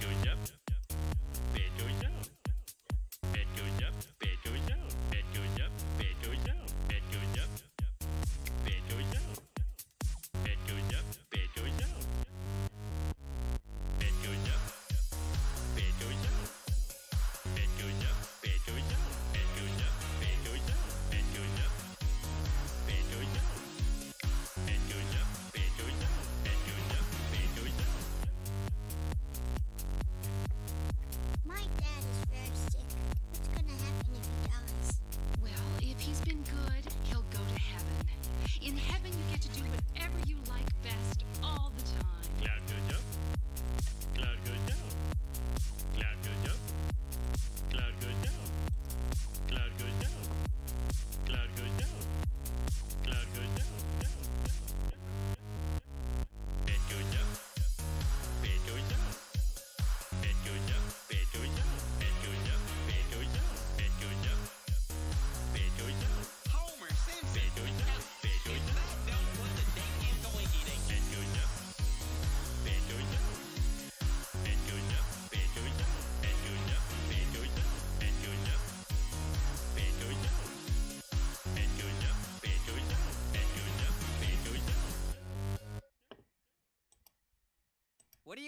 Good job.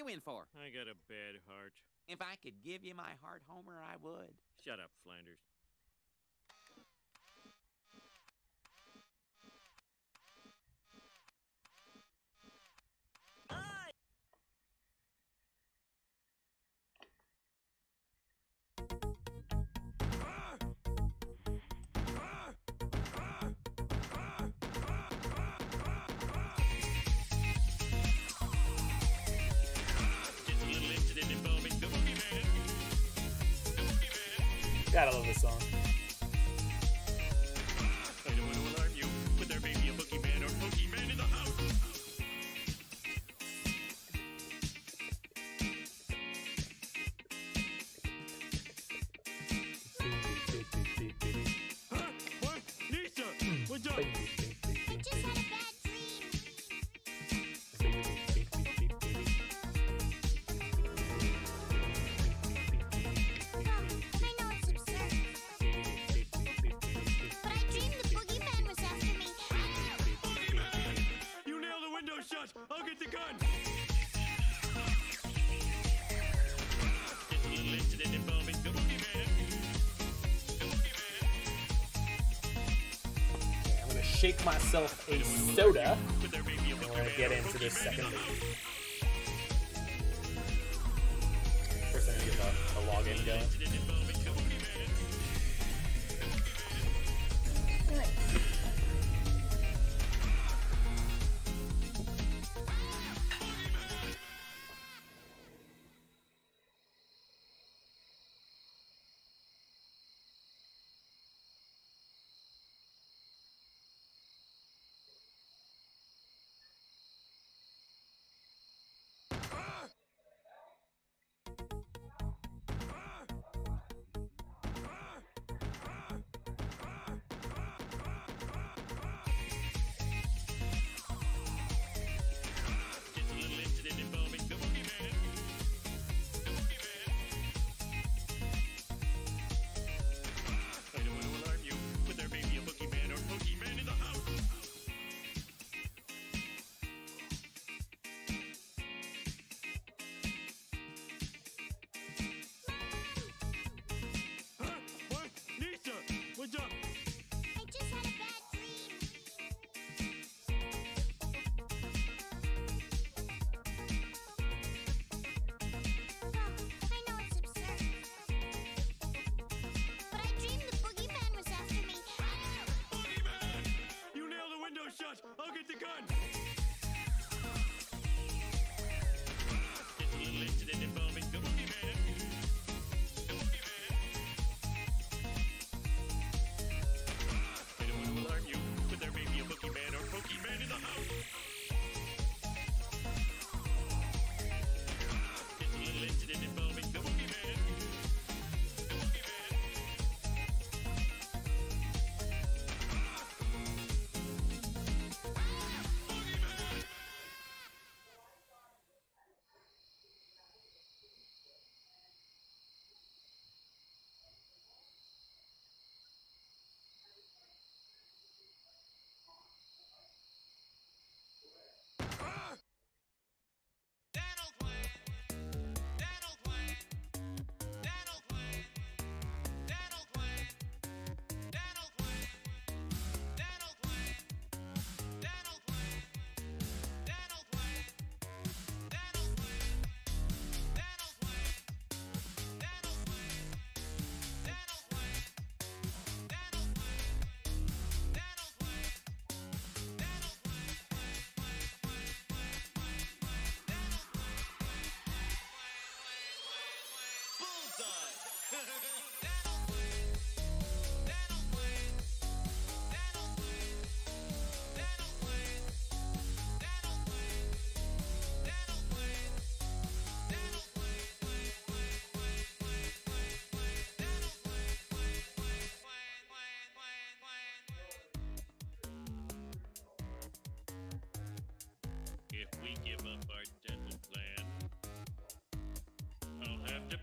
in for? I got a bad heart. If I could give you my heart, Homer, I would. Shut up, Flanders. gun! Just. I'm gonna shake myself a soda. And we're gonna get into this second lead. First, I need to uh, get the login going.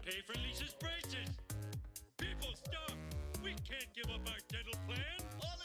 pay for Lisa's braces. People, stop. We can't give up our dental plan. All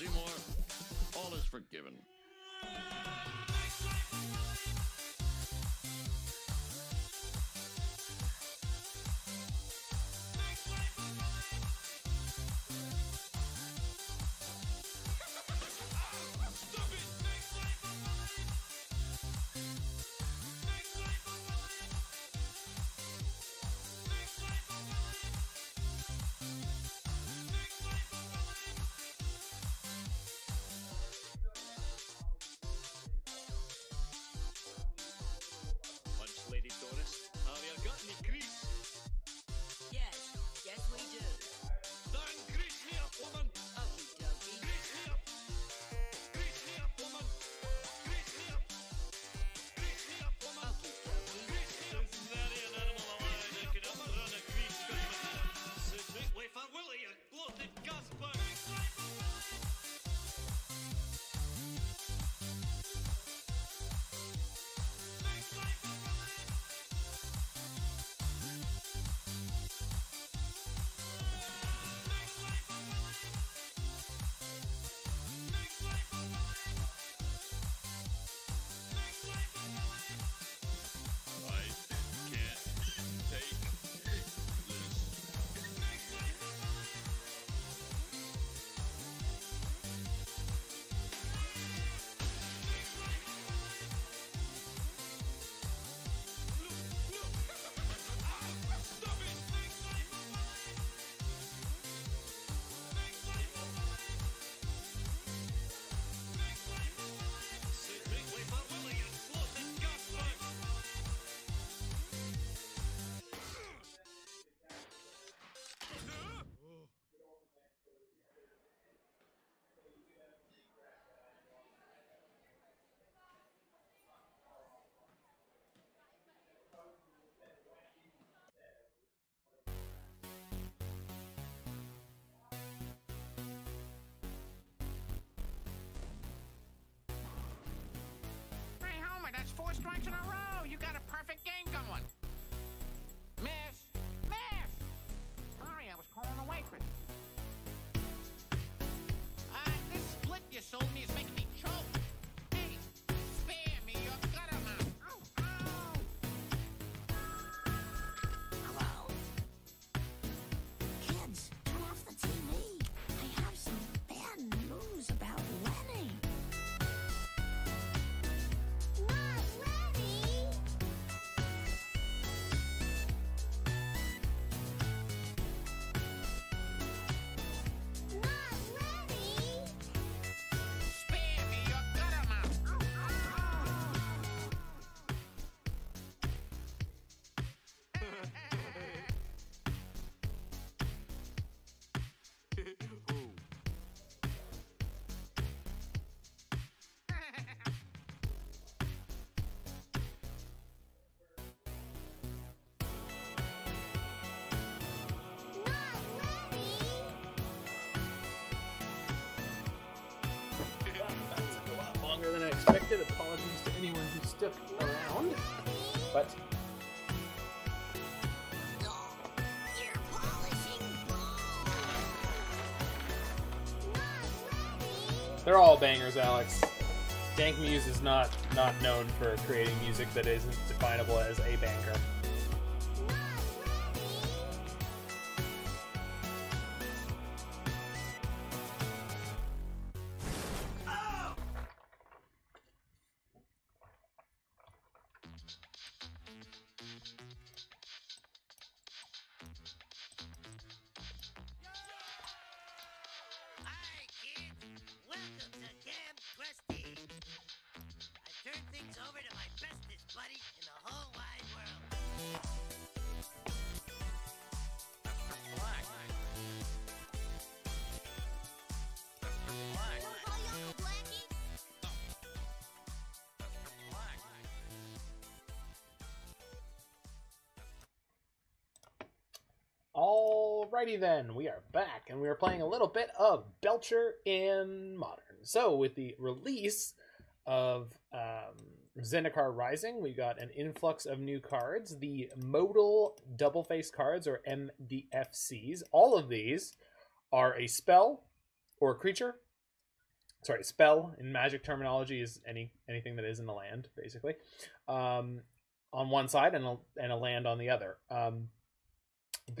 Seymour, all is forgiven. expected. Apologies to anyone who stuck around, but. They're all bangers, Alex. Dank Muse is not not known for creating music that isn't definable as a banger. Alrighty then, we are back and we are playing a little bit of Belcher in Modern. So, with the release of um, Zendikar Rising, we got an influx of new cards. The modal double face cards, or MDFCs, all of these are a spell or a creature. Sorry, a spell in magic terminology is any anything that is in the land, basically. Um, on one side and a, and a land on the other. Um,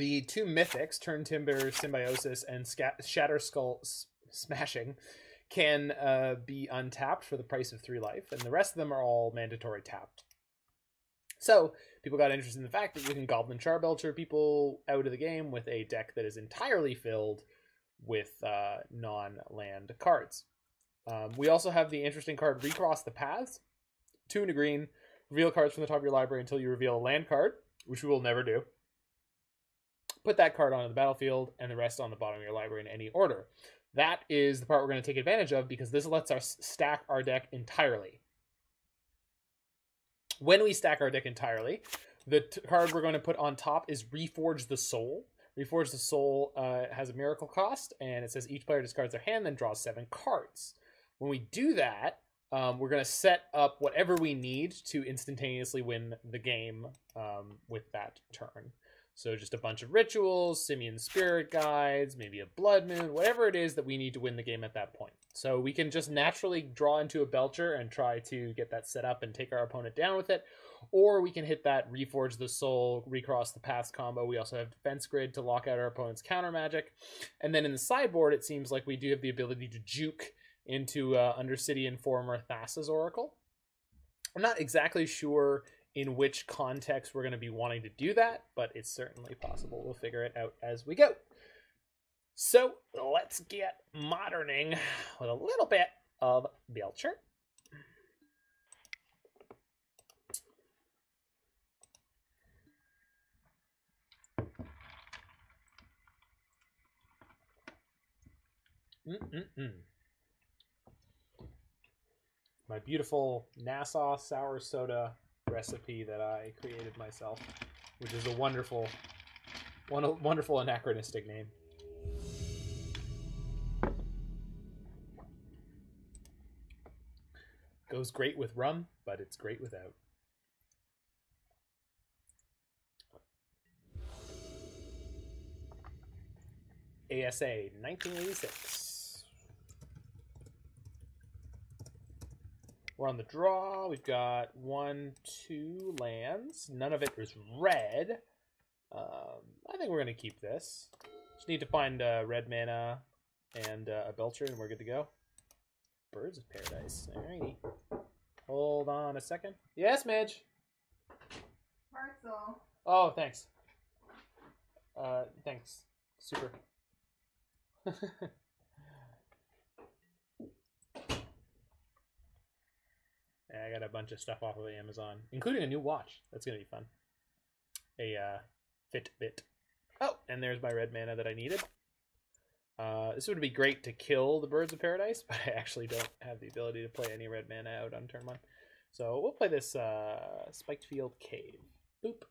the two mythics, Turntimber, Symbiosis, and Shatterskull S- Smashing, can uh, be untapped for the price of three life, and the rest of them are all mandatory tapped. So people got interested in the fact that you can Goblin Charbelcher people out of the game with a deck that is entirely filled with uh, non-land cards. Um, we also have the interesting card Recross the Paths, two and a green. Reveal cards from the top of your library until you reveal a land card, which we will never do. Put that card onto the battlefield and the rest on the bottom of your library in any order. That is the part we're going to take advantage of because this lets us stack our deck entirely. When we stack our deck entirely, the card we're going to put on top is Reforge the Soul. Reforge the Soul uh, has a miracle cost, and it says each player discards their hand, then draws seven cards. When we do that, um, we're going to set up whatever we need to instantaneously win the game um, with that turn. So just a bunch of rituals, Simian spirit guides, maybe a blood moon, whatever it is that we need to win the game at that point. So we can just naturally draw into a belcher and try to get that set up and take our opponent down with it. Or we can hit that reforge the soul, recross the path combo. We also have defense grid to lock out our opponent's counter magic. And then in the sideboard, it seems like we do have the ability to juke into uh, Undercity Informer Thassa's Oracle. I'm not exactly sure in which context we're going to be wanting to do that, but it's certainly possible. We'll figure it out as we go. So let's get moderning with a little bit of Belcher. Mm-mm-mm. My beautiful Nassau sour soda recipe that I created myself, which is a wonderful, one wonderful anachronistic name. Goes great with rum, but it's great without. ASA 1986. We're on the draw. We've got one, two lands. None of it is red. Um, I think we're going to keep this. Just need to find uh, red mana and uh, a Belcher, and we're good to go. Birds of Paradise. Alrighty. Hold on a second. Yes, Midge. Marcel. Oh, thanks. Uh, thanks. Super. Yeah, I got a bunch of stuff off of Amazon, including a new watch. That's gonna be fun. A uh, Fitbit. Oh, and there's my red mana that I needed. Uh, this would be great to kill the Birds of Paradise, but I actually don't have the ability to play any red mana out on turn one. So we'll play this uh, Spikefield Cave. Boop.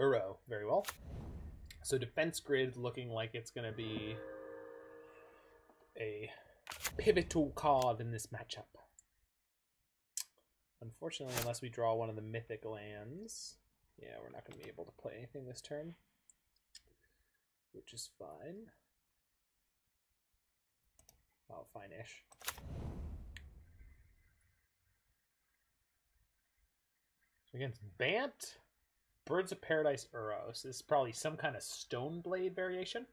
Uro, very well. So defense grid looking like it's going to be a pivotal card in this matchup. Unfortunately, unless we draw one of the mythic lands, yeah, we're not going to be able to play anything this turn, which is fine. Well, fine-ish. So against Bant, Birds of Paradise Uros. This is probably some kind of Stone Blade variation.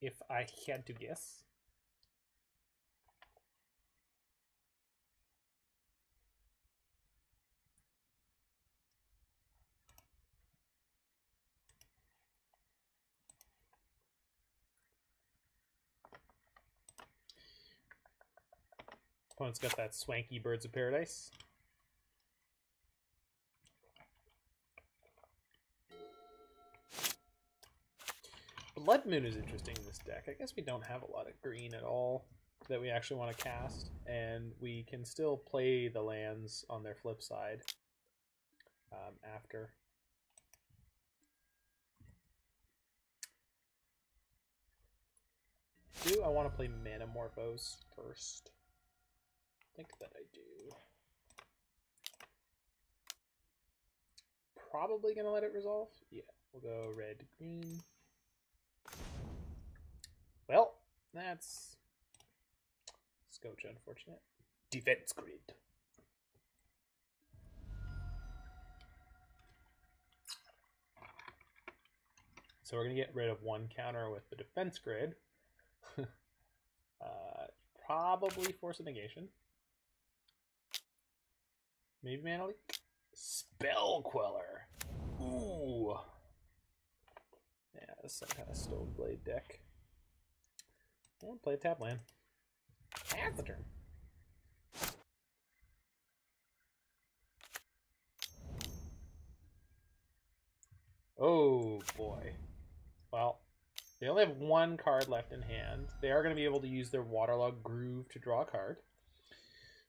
If I had to guess. Opponent's got that swanky Birds of Paradise. Blood Moon is interesting in this deck. I guess we don't have a lot of green at all that we actually want to cast, and we can still play the lands on their flip side um, after. Do I want to play Manamorphose first? I think that I do. Probably gonna let it resolve. Yeah, we'll go red, green. Well, that's Scotch, unfortunate. Defense grid. So we're gonna get rid of one counter with the defense grid. uh, probably force a negation. Maybe mana leak. Spell queller. Ooh. Yeah, this is some kind of stone blade deck. I'll play tap land. The turn. Oh boy. Well, they only have one card left in hand. They are going to be able to use their Waterlogged Grove to draw a card.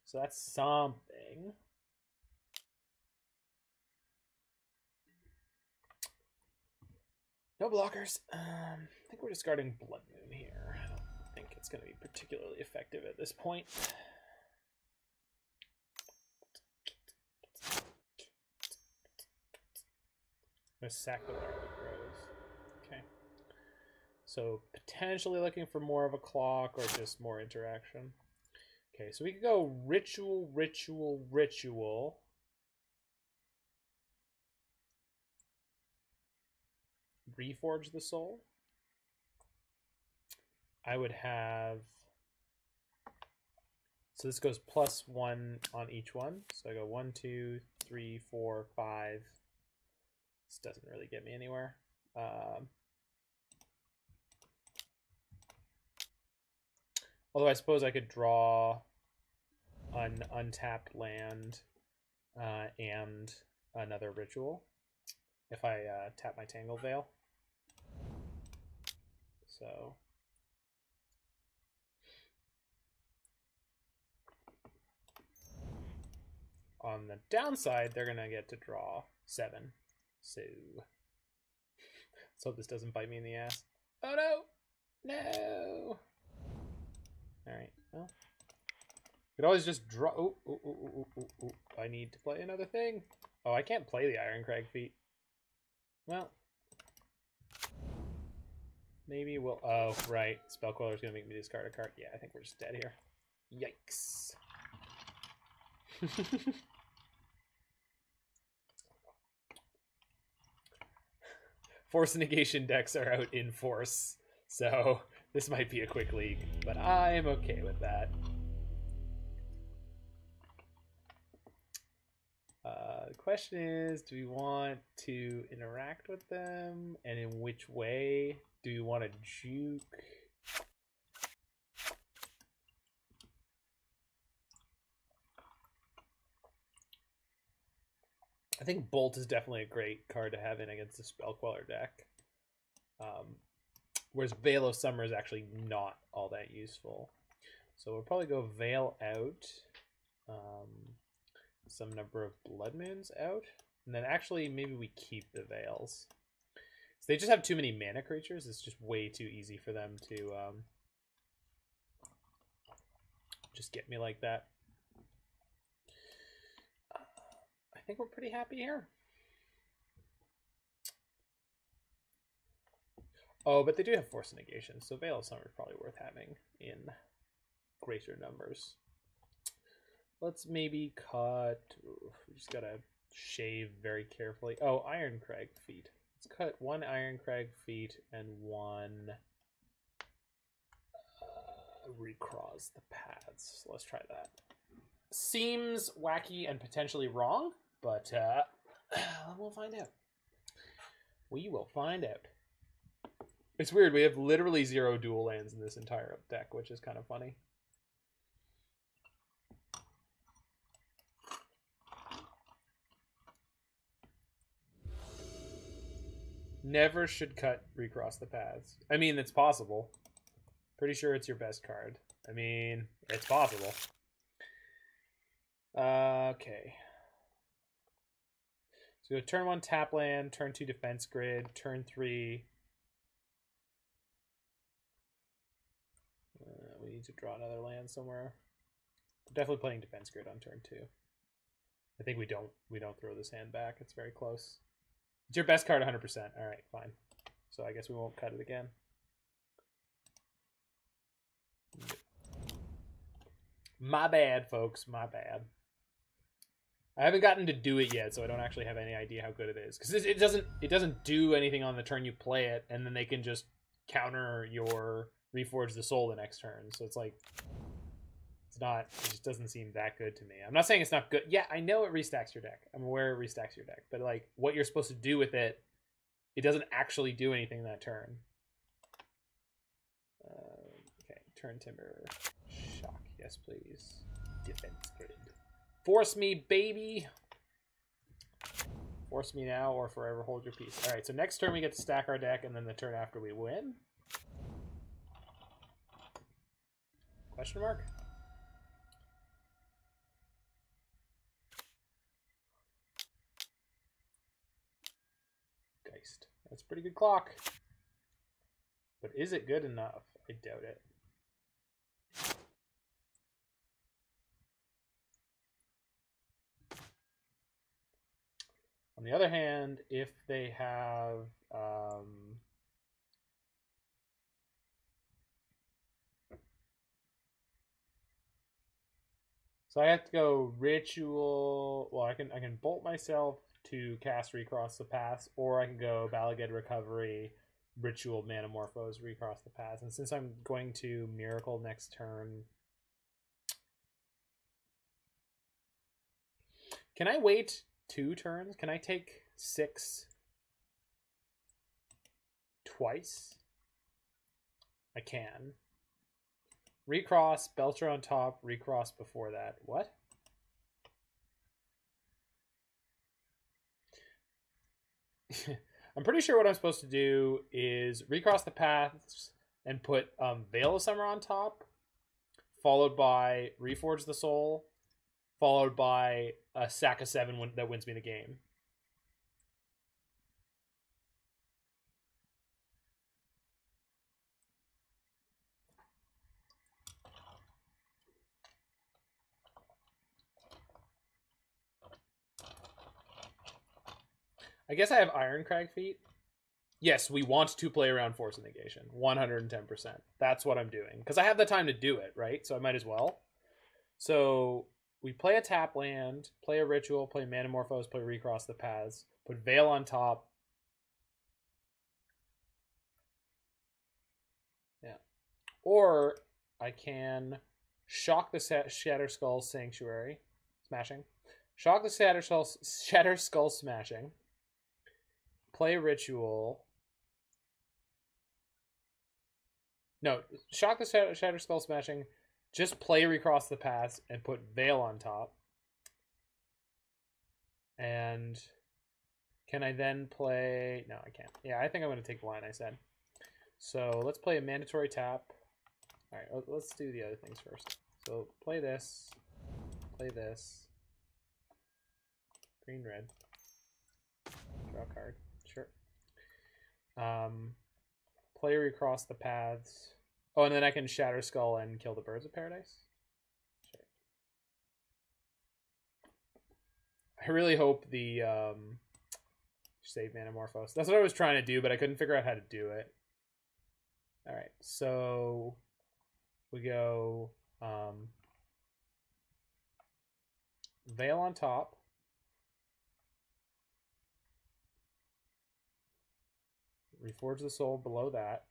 So that's something. No blockers. Um, I think we're discarding Blood Moon here. I don't think it's going to be particularly effective at this point. I'm sack the. Okay. So potentially looking for more of a clock or just more interaction. Okay, so we could go ritual, ritual, ritual. Reforge the soul. I would have. So this goes plus one on each one. So I go one, two, three, four, five. This doesn't really get me anywhere. Um, although I suppose I could draw an untapped land uh, and another ritual if I uh, tap my Tangled Vale. So. On the downside, they're going to get to draw seven. So. Let's hope this doesn't bite me in the ass. Oh no! No! Alright, well. Could always just draw. Oh oh oh, oh, oh, oh, oh. I need to play another thing. Oh, I can't play the Irencrag Feat. Well. Maybe we'll. Oh, right. Spell Queller's gonna make me discard a card. Yeah, I think we're just dead here. Yikes. force negation decks are out in force, so this might be a quick league, but I'm okay with that. Uh, the question is, do we want to interact with them, and in which way? Do you want to juke? I think Bolt is definitely a great card to have in against the Spell Queller deck. Um, whereas Veil of Summer is actually not all that useful. So we'll probably go Veil out, um, some number of Blood Moons out, and then actually maybe we keep the Veils. They just have too many mana creatures. It's just way too easy for them to um, just get me like that. I think we're pretty happy here. Oh, but they do have Force Negation, so Veil of Summer is probably worth having in greater numbers. Let's maybe cut. Oof, we just gotta shave very carefully. Oh, Iron Crag feet. Cut one Iron Crag feet and one uh, recross the paths. Let's try that. Seems wacky and potentially wrong, but uh, we'll find out. We will find out. It's weird. We have literally zero dual lands in this entire deck, which is kind of funny. Never should cut recross the paths. I mean, it's possible. Pretty sure it's your best card. I mean, it's possible. Uh, okay. So go turn one tap land, turn two defense grid, turn three. Uh, we need to draw another land somewhere. Definitely playing defense grid on turn two. I think we don't we don't throw this hand back. It's very close. It's your best card 100%. All right, fine. So I guess we won't cut it again. My bad, folks. My bad. I haven't gotten to do it yet, so I don't actually have any idea how good it is. Because it doesn't it doesn't do anything on the turn you play it, and then they can just counter your reforge the soul the next turn. So it's like it's not. It just doesn't seem that good to me. I'm not saying it's not good. Yeah, I know it restacks your deck. I'm aware it restacks your deck, but like what you're supposed to do with it, it doesn't actually do anything that turn. Uh, okay, turntimber, shock. Yes, please. Defense grid. Force me, baby. Force me now or forever hold your peace. All right, so next turn we get to stack our deck, and then the turn after we win. Question mark? Geist. That's pretty good clock. But is it good enough? I doubt it. On the other hand, if they have um, So I have to go ritual. Well, I can I can bolt myself to cast recross the paths, or I can go Bala Ged recovery, ritual manamorphose recross the paths. And since I'm going to miracle next turn, can I wait two turns? Can I take six twice? I can. Recross, Belcher on top, recross before that. What? I'm pretty sure what I'm supposed to do is recross the paths and put um, Veil of Summer on top, followed by Reforge the Soul, followed by a sack of seven that wins me the game. I guess I have Irencrag Feat. Yes, we want to play around Force Negation. 110%. That's what I'm doing. Because I have the time to do it, right? So I might as well. So we play a tap land, play a ritual, play Manamorphose, play Recross the Paths, put Veil on top. Yeah. Or I can shock the Shatterskull Sanctuary, smashing. Shock the Shatterskull, Shatter Skull smashing play ritual. No, shock the shatter, skull smashing. Just play recross the paths and put veil on top. And can I then play? No, I can't. Yeah, I think I'm going to take the line I said. So let's play a mandatory tap. All right, let- let's do the other things first. So play this, play this. Green, red. Draw a card. Um, play recross the paths. Oh, and then I can shatterskull and kill the birds of paradise. Sure. I really hope the um, save Manamorphose. That's what I was trying to do, but I couldn't figure out how to do it. All right, so we go um, veil on top. Reforge the soul below that.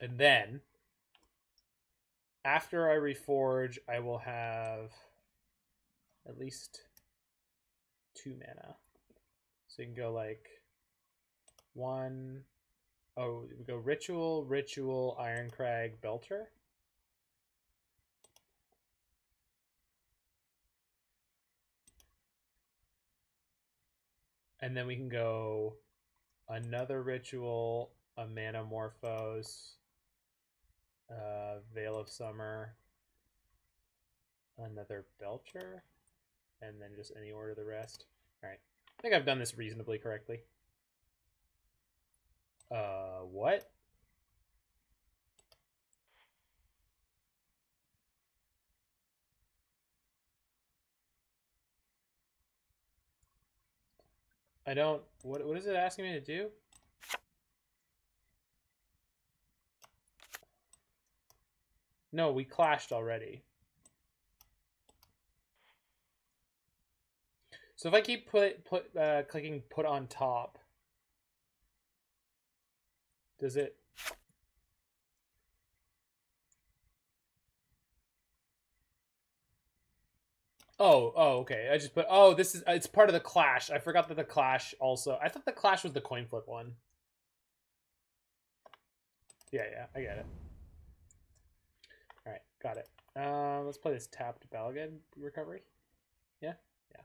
And then after I reforge, I will have at least two mana. So you can go like one oh we go ritual, ritual, Irencrag, Belter. And then we can go another ritual, a Manamorphose, uh, Veil of Summer, another Belcher, and then just any order the rest. Alright. I think I've done this reasonably correctly. Uh, what? I don't. What what is it asking me to do? No, we clashed already. So if I keep put put uh, clicking put on top, does it? Oh, oh, okay. I just put. Oh, this is. It's part of the clash. I forgot that the clash also. I thought the clash was the coin flip one. Yeah, yeah, I get it. All right, got it. Uh, let's play this tapped Bala Ged recovery. Yeah, yeah.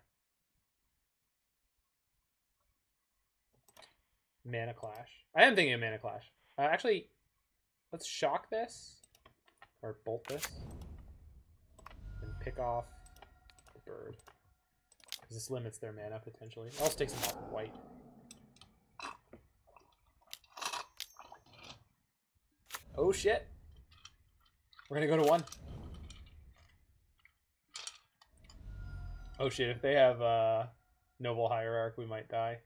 Mana clash. I am thinking of mana clash. Uh, actually, let's shock this or bolt this and pick off bird because this limits their mana potentially. It also takes them off white. Oh shit! We're gonna go to one. Oh shit! If they have uh, noble hierarch, we might die.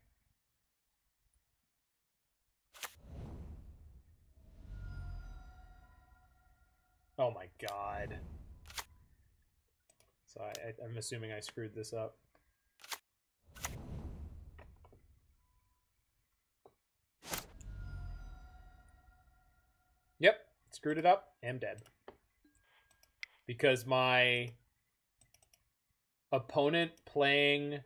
I, I'm assuming I screwed this up. Yep, screwed it up. Am dead. Because my opponent playing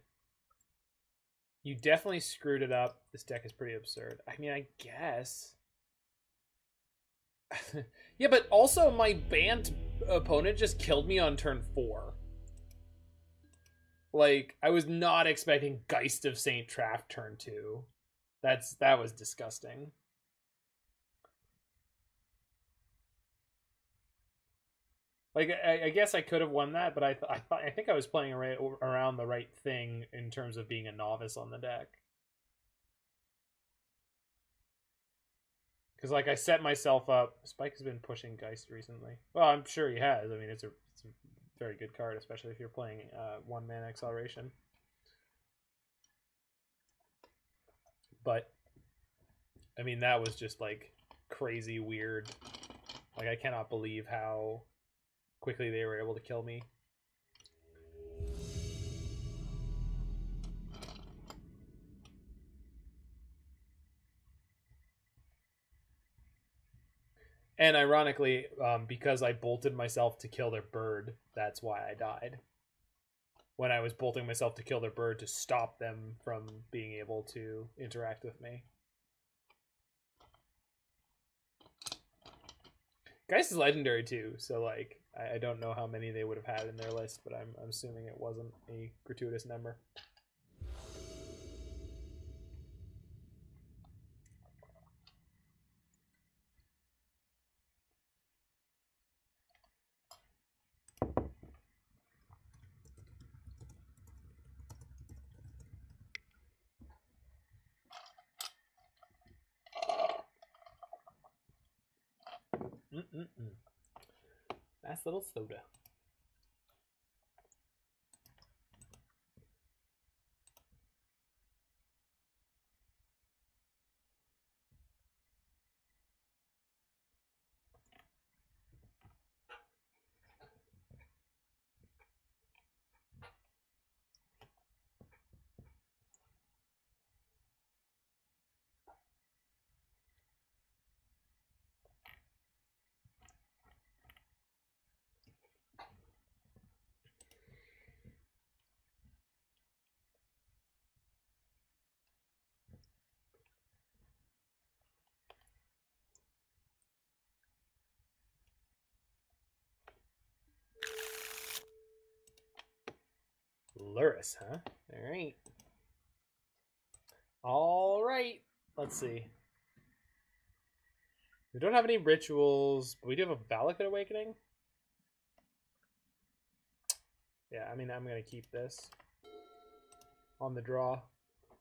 you definitely screwed it up. This deck is pretty absurd. I mean, I guess. yeah, but also my Bant opponent just killed me on turn four. Like, I was not expecting Geist of Saint Traff turn two. That's that was disgusting. Like, I, I guess I could have won that, but I th- I thought I think I was playing ar- around the right thing in terms of being a novice on the deck. Because like I set myself up. Spike has been pushing Geist recently. Well, I'm sure he has. I mean, it's a very good card, especially if you're playing uh, one man acceleration. But I mean, that was just like crazy weird. Like I cannot believe how quickly they were able to kill me. And ironically, um, because I bolted myself to kill their bird, that's why I died. When I was bolting myself to kill their bird to stop them from being able to interact with me. Geist is legendary too, so like I, I don't know how many they would have had in their list, but I'm, I'm assuming it wasn't a gratuitous number. Mm-mm-mm. Nice little soda. Lurrus, huh? All right. All right. let's see. We don't have any rituals, but we do have a Valakut Awakening. Yeah, I mean, I'm gonna keep this on the draw.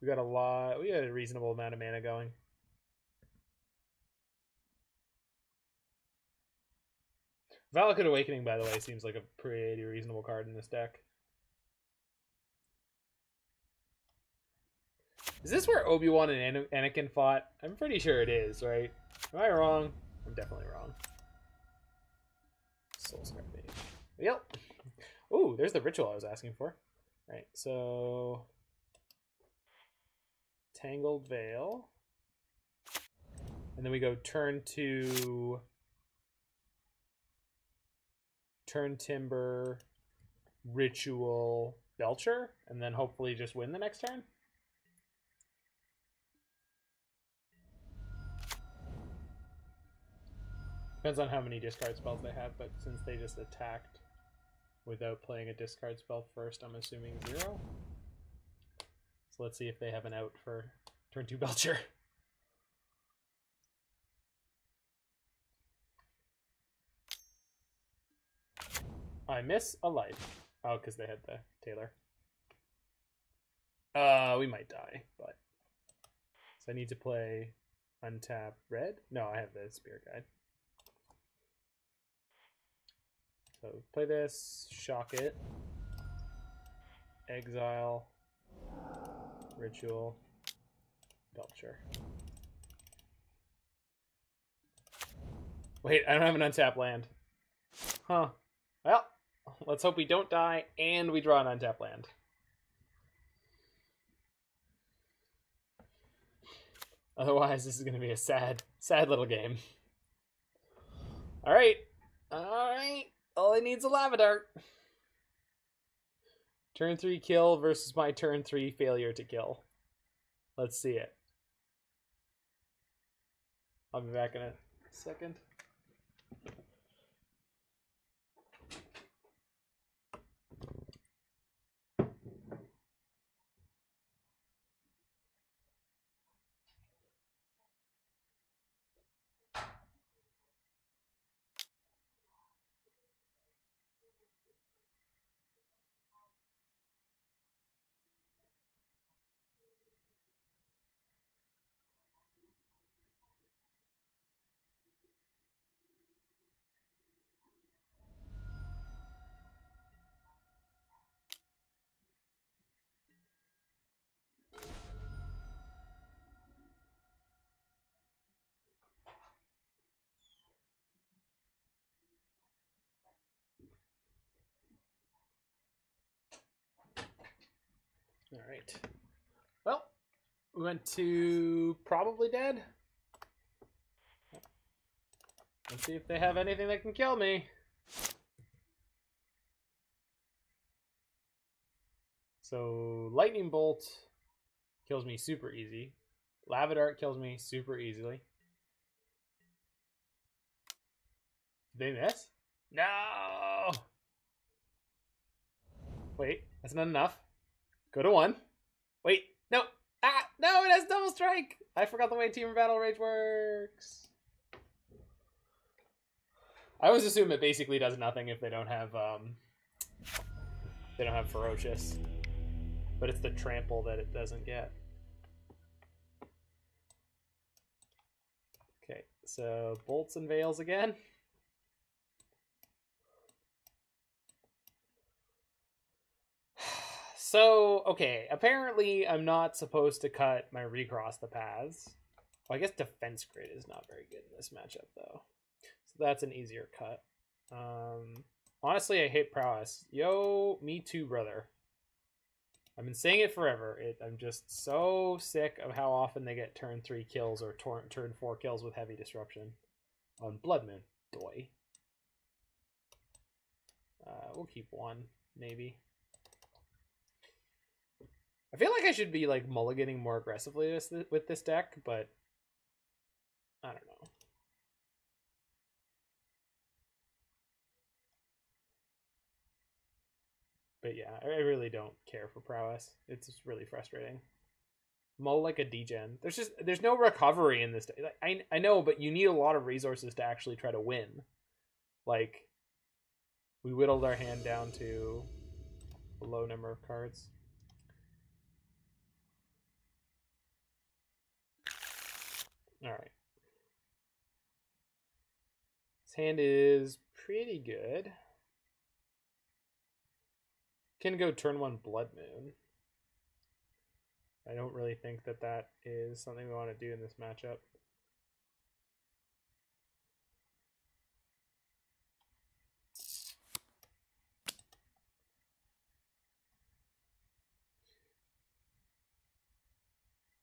We got a lot. We got a reasonable amount of mana going. Valakut Awakening, by the way, seems like a pretty reasonable card in this deck. Is this where Obi Wan and Anakin fought? I'm pretty sure it is, right? Am I wrong? I'm definitely wrong. Soul Scar Mage. Yep. Ooh, there's the ritual I was asking for. Right, so Tangled Vale. And then we go turn to Turntimber, Ritual, Belcher, and then hopefully just win the next turn. Depends on how many discard spells they have, but since they just attacked without playing a discard spell first, I'm assuming zero. So let's see if they have an out for turn two Belcher. I miss a life. Oh, because they had the Taylor. Uh, we might die, but so I need to play untap red. No, I have the spear Guide. So play this, shock it, exile, ritual, belcher. Wait, I don't have an untap land. Huh. Well, let's hope we don't die and we draw an untap land. Otherwise, this is going to be a sad, sad little game. All right. All right. All it needs a lava dart. Turn three kill versus my turn three failure to kill. Let's see it. I'll be back in a second. All right. Well, we went to probably dead. Let's see if they have anything that can kill me. So lightning bolt kills me super easy. Lava dart kills me super easily. Did they miss? No. Wait, that's not enough. Go to one. Wait, no. Ah, no, it has double strike. I forgot the way Temur Battle Rage works. I always assume it basically does nothing if they don't have um they don't have ferocious. But it's the trample that it doesn't get. Okay, so bolts and veils again. So, okay, apparently I'm not supposed to cut my recross the paths. Well, I guess defense grid is not very good in this matchup, though. So that's an easier cut. Um, honestly, I hate prowess. Yo, me too, brother. I've been saying it forever. It, I'm just so sick of how often they get turn three kills or turn four kills with heavy disruption on Blood Moon. Doy. Uh, we'll keep one, maybe. I feel like I should be like mulliganing more aggressively this, with this deck, but I don't know. But yeah, I really don't care for prowess. It's just really frustrating. mull like a degen. There's just there's no recovery in this. Like, I I know, but you need a lot of resources to actually try to win. Like, we whittled our hand down to a low number of cards. All right. His hand is pretty good. Can go turn one Blood Moon. I don't really think that that is something we want to do in this matchup.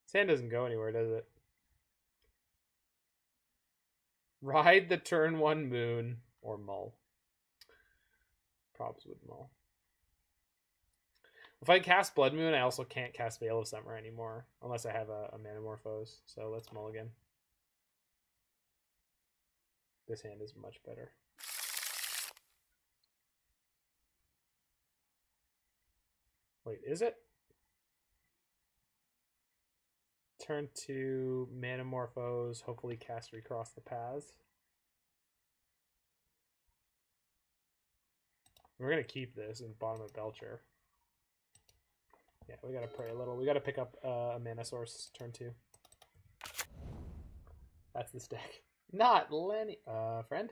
His hand doesn't go anywhere, does it? Ride the turn one moon or mull. Probs with mull. If I cast Blood Moon, I also can't cast Veil of Summer anymore unless I have a, a Manamorphose. So let's mulligan. This hand is much better. Wait, is it? Turn to Manamorphose, hopefully cast Recross the Paths. We're gonna keep this in bottom of Belcher. Yeah, we gotta pray a little. We gotta pick up uh, a mana source turn two. That's the stack. Not Lenny. Uh, friend?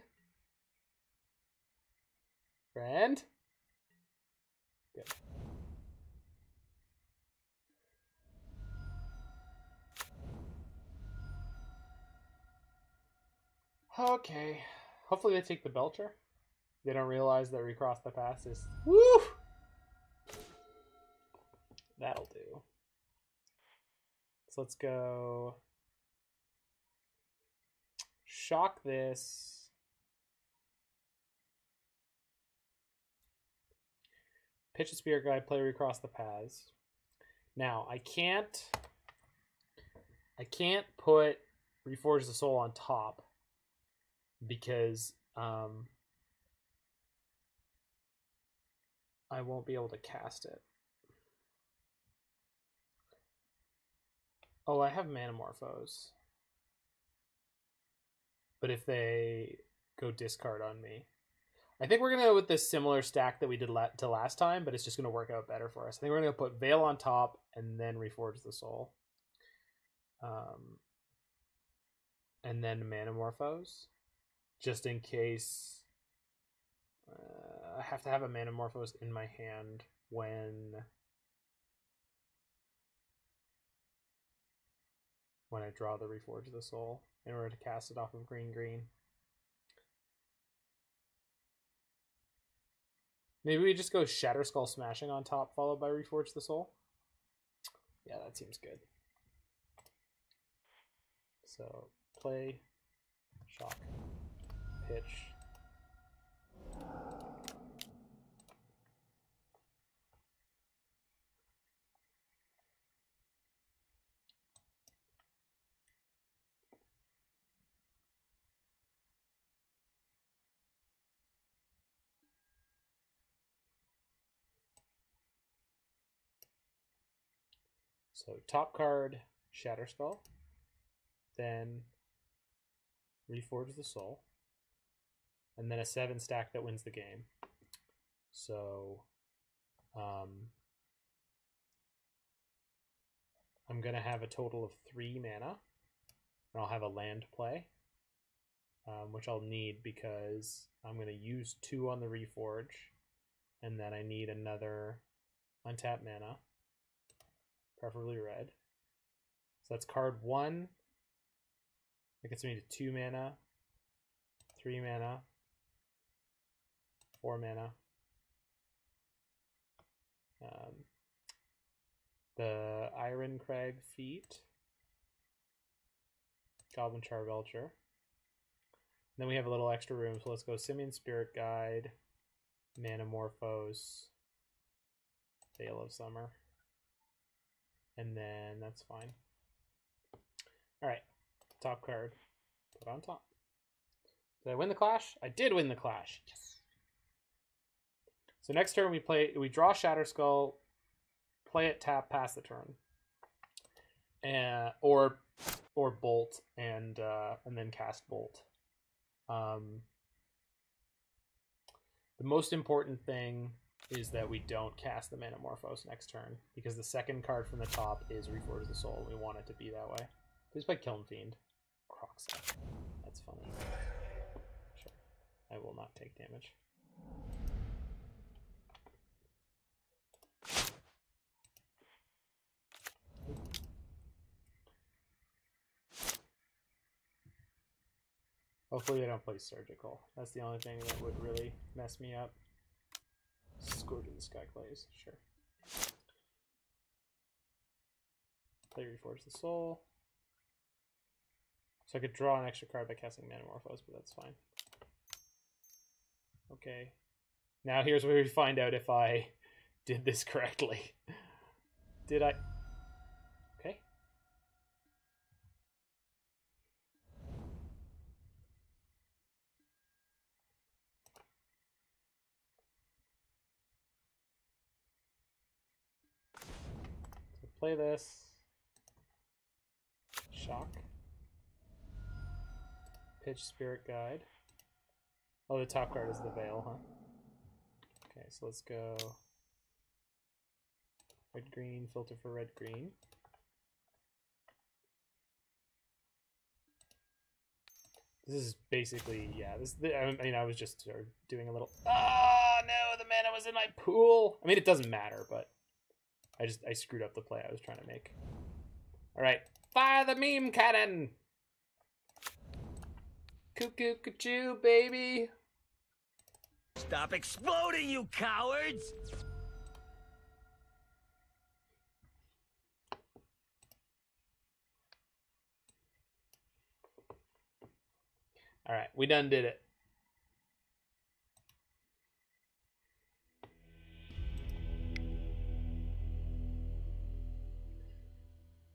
Friend? Good. Okay. Hopefully they take the Belcher. They don't realize that recross the paths is. Woo! That'll do. So let's go. Shock this. Pitch a spear Guide, play recross the paths. Now, I can't. I can't put Reforge the Soul on top because um, I won't be able to cast it. Oh, I have Manamorphose. But if they go discard on me, I think we're gonna go with this similar stack that we did la- to last time, but it's just gonna work out better for us. I think we're gonna put Veil on top and then Reforge the Soul, um, and then Manamorphose, just in case. Uh, I have to have a Manamorphose in my hand when when I draw the Reforge the Soul in order to cast it off of green green. Maybe we just go Shatterskull Smashing on top, followed by Reforge the Soul. Yeah, that seems good. So play, shock, pitch. So top card, Shatterskull. Then Reforge the Soul. And then a seven stack that wins the game. So um, I'm going to have a total of three mana. And I'll have a land play, um, which I'll need because I'm going to use two on the Reforge. And then I need another untapped mana preferably red. So that's card one. That gets me to two mana, three mana, four mana. Um, the Iron Crag Feet, Goblin char Charbelcher. Then we have a little extra room, so let's go Simian Spirit Guide, Manamorphose, Veil of Summer and then that's fine. All right, top card, put on top. Did I win the clash? I did win the clash. Yes. So next turn we play, we draw Shatterskull, play it, tap, pass the turn, and or or bolt and uh, and then cast bolt. Um, the most important thing is that we don't cast the Manamorphose next turn because the second card from the top is Reforge the Soul. We want it to be that way. Please play Kiln Fiend. That's funny. Sure. I will not take damage. Hopefully I don't play surgical. That's the only thing that would really mess me up. Of the Skyclaves, sure. Play Reforge the Soul. So I could draw an extra card by casting Metamorphose, but that's fine. Okay. Now here's where we find out if I did this correctly. Did I? Okay. So play this. Shock. Pitch Spirit Guide. Oh, the top card is the Veil, huh? Okay, so let's go red green, filter for red green. This is basically, yeah, this, I mean, I was just sort of doing a little, oh no, the mana was in my pool. I mean, it doesn't matter, but I just, I screwed up the play I was trying to make. All right, fire the meme cannon. Cuckoo, cuckoo, baby. Stop exploding, you cowards! All right, we done did it.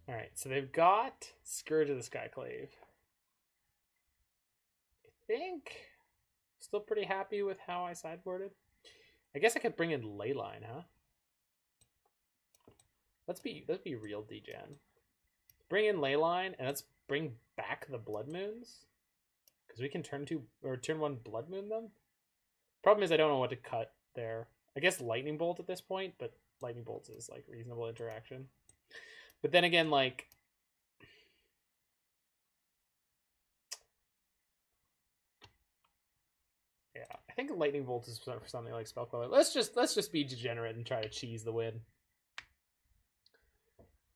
All right, so they've got Scourge of the Skyclave. I think still pretty happy with how I sideboarded. I guess I could bring in Leyline, huh? Let's be let's be real, DGen. Bring in Leyline and let's bring back the Blood Moons. Because we can turn two or turn one Blood Moon them. Problem is I don't know what to cut there. I guess Lightning Bolt at this point, but Lightning Bolt is like reasonable interaction. But then again, like Yeah, I think Lightning Bolt is for something like spell Spellqueller. Let's just let's just be degenerate and try to cheese the win.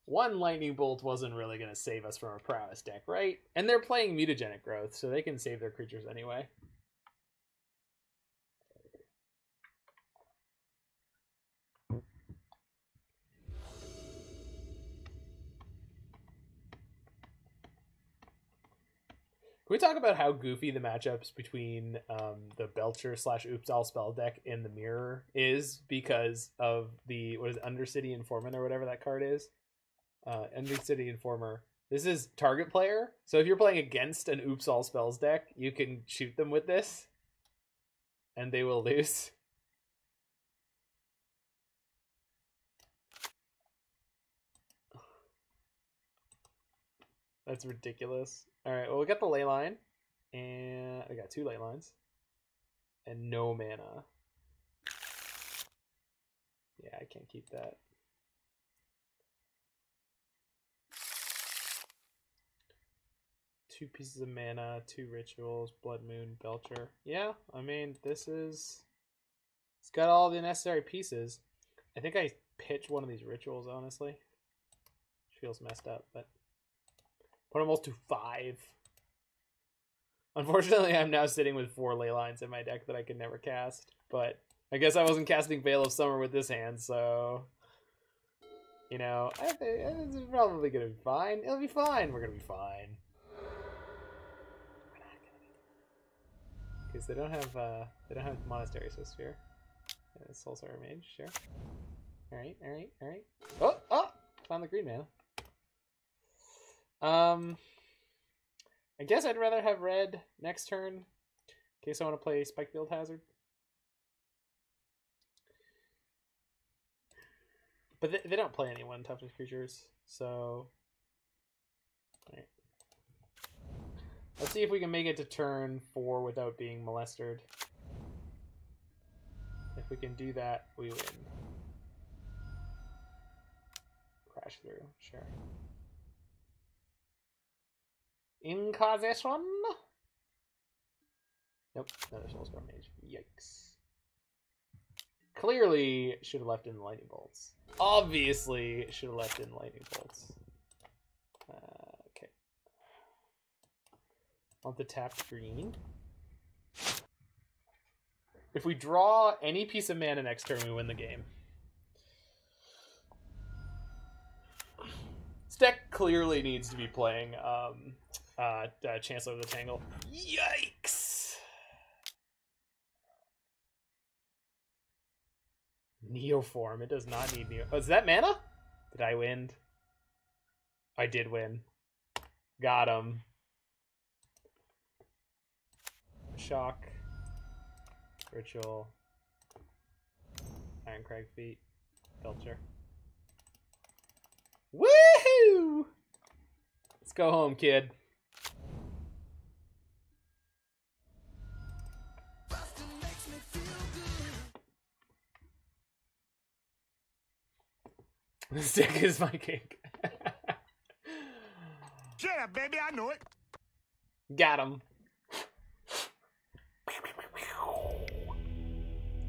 One Lightning Bolt wasn't really going to save us from a prowess deck, right? And they're playing mutagenic growth, so they can save their creatures anyway. Can we talk about how goofy the matchups between um, the Belcher slash Oops All Spell deck and the mirror is because of the what is it, Undercity Informant or whatever that card is? Uh, Undercity Informer. This is target player, so if you're playing against an Oops All Spells deck, you can shoot them with this, and they will lose. That's ridiculous. All right, well we got the Leyline, and we got two Leylines, and no mana. Yeah, I can't keep that. Two pieces of mana, two rituals, blood moon, belcher. Yeah, I mean this is. It's got all the necessary pieces. I think I pitch one of these rituals honestly. Which feels messed up, but put almost to five. Unfortunately, I'm now sitting with four Leylines in my deck that I could never cast. But I guess I wasn't casting Veil of Summer with this hand, so you know, I it's probably gonna be fine. It'll be fine. We're gonna be fine. Because they don't have uh they don't have Monastery Swiftspear. Yeah, Soul-Scar Mage, sure. Alright, alright, alright. Oh, oh! Found the green man. Um, I guess I'd rather have red next turn in case I want to play Spikefield Hazard. But they, they don't play any one toughness creatures, so. Let's see if we can make it to turn four without being molested. If we can do that, we win. Crash through, sure. Inquisition? Nope, another Soulstorm Mage. Yikes. Clearly should have left in lightning bolts. Obviously should have left in lightning bolts. Uh, okay. Want the tapped green. If we draw any piece of mana next turn, we win the game. This deck clearly needs to be playing um, uh, uh, Chancellor of the Tangle. Yikes! Neoform. It does not need Neo. Oh, is that mana? Did I win? I did win. Got him. Shock. Ritual. Irencrag Feat. Belcher. Woohoo! Let's go home, kid. Deck is my kink. Shut up, baby. I know it. Got him.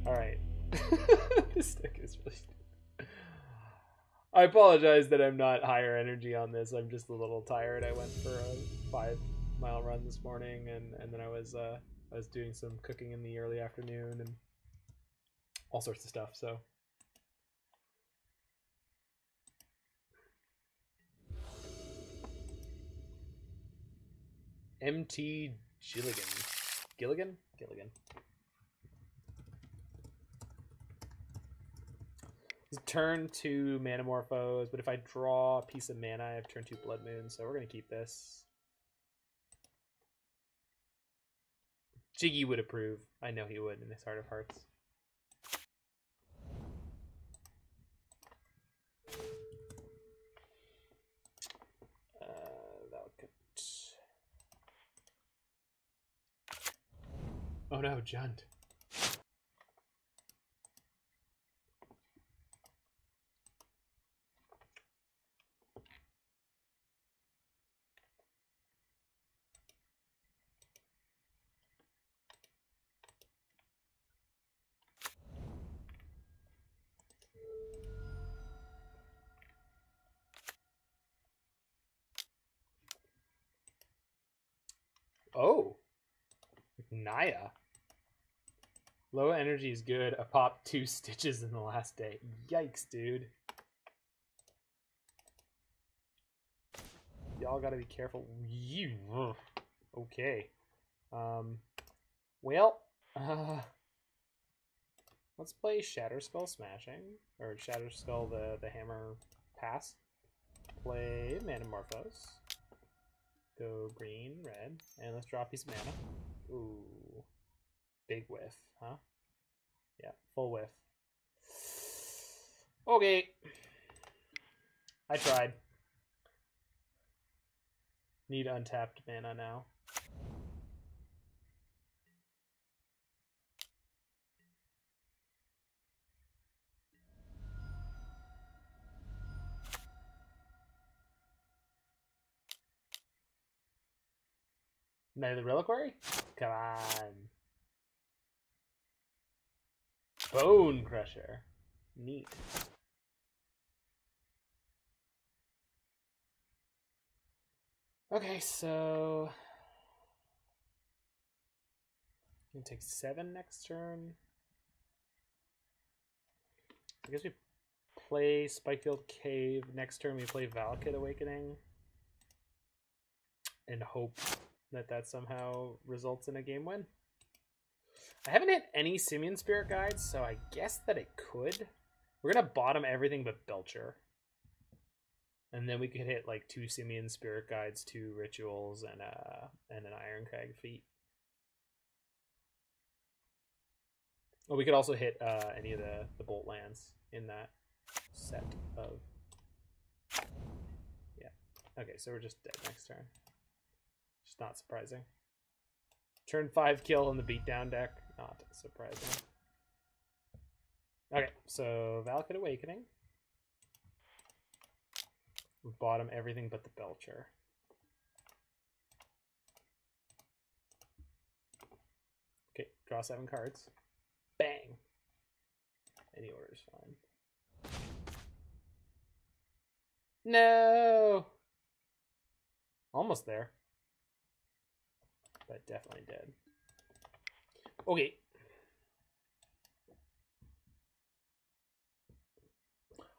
All right. this deck is really. I apologize that I'm not higher energy on this. I'm just a little tired. I went for a five mile run this morning, and and then I was uh I was doing some cooking in the early afternoon and all sorts of stuff. So MT Gilligan. Gilligan? Gilligan. Turn two Manamorphose, but if I draw a piece of mana, I have turn two Blood Moon, so we're gonna keep this. Jiggy would approve. I know he would in his heart of hearts. Uh, Valakut. Oh no, Jund. Oh. Naya. Low energy is good. I popped two stitches in the last day. Yikes, dude. Y'all gotta be careful. You. Okay. Um. Well. Uh, let's play Shatterskull Smashing. Or Shatterskull the, the Hammer Pass. Play Manamorphose. Go green, red, and let's draw a piece of mana. Ooh. Big whiff, huh? Yeah, full whiff. Okay. I tried. Need untapped mana now. The Reliquary? Come on. Bonecrusher. Neat. Okay, so. Gonna take seven next turn. I guess we play Spikefield Cave. Next turn we play Valakut Awakening. And hope that that somehow results in a game win. I haven't hit any Simian Spirit Guides, so I guess that it could. We're gonna bottom everything but Belcher. And then we could hit like two Simian Spirit Guides, two Rituals, and uh and an Irencrag Feat. Well, we could also hit uh, any of the, the bolt lands in that set of. Yeah. Okay, so we're just dead next turn. It's not surprising. Turn five kill on the beatdown deck. Not surprising. Okay, so Valakut Awakening. Bottom everything but the Belcher. Okay, draw seven cards. Bang. Any order is fine. No. Almost there. But definitely dead. Okay.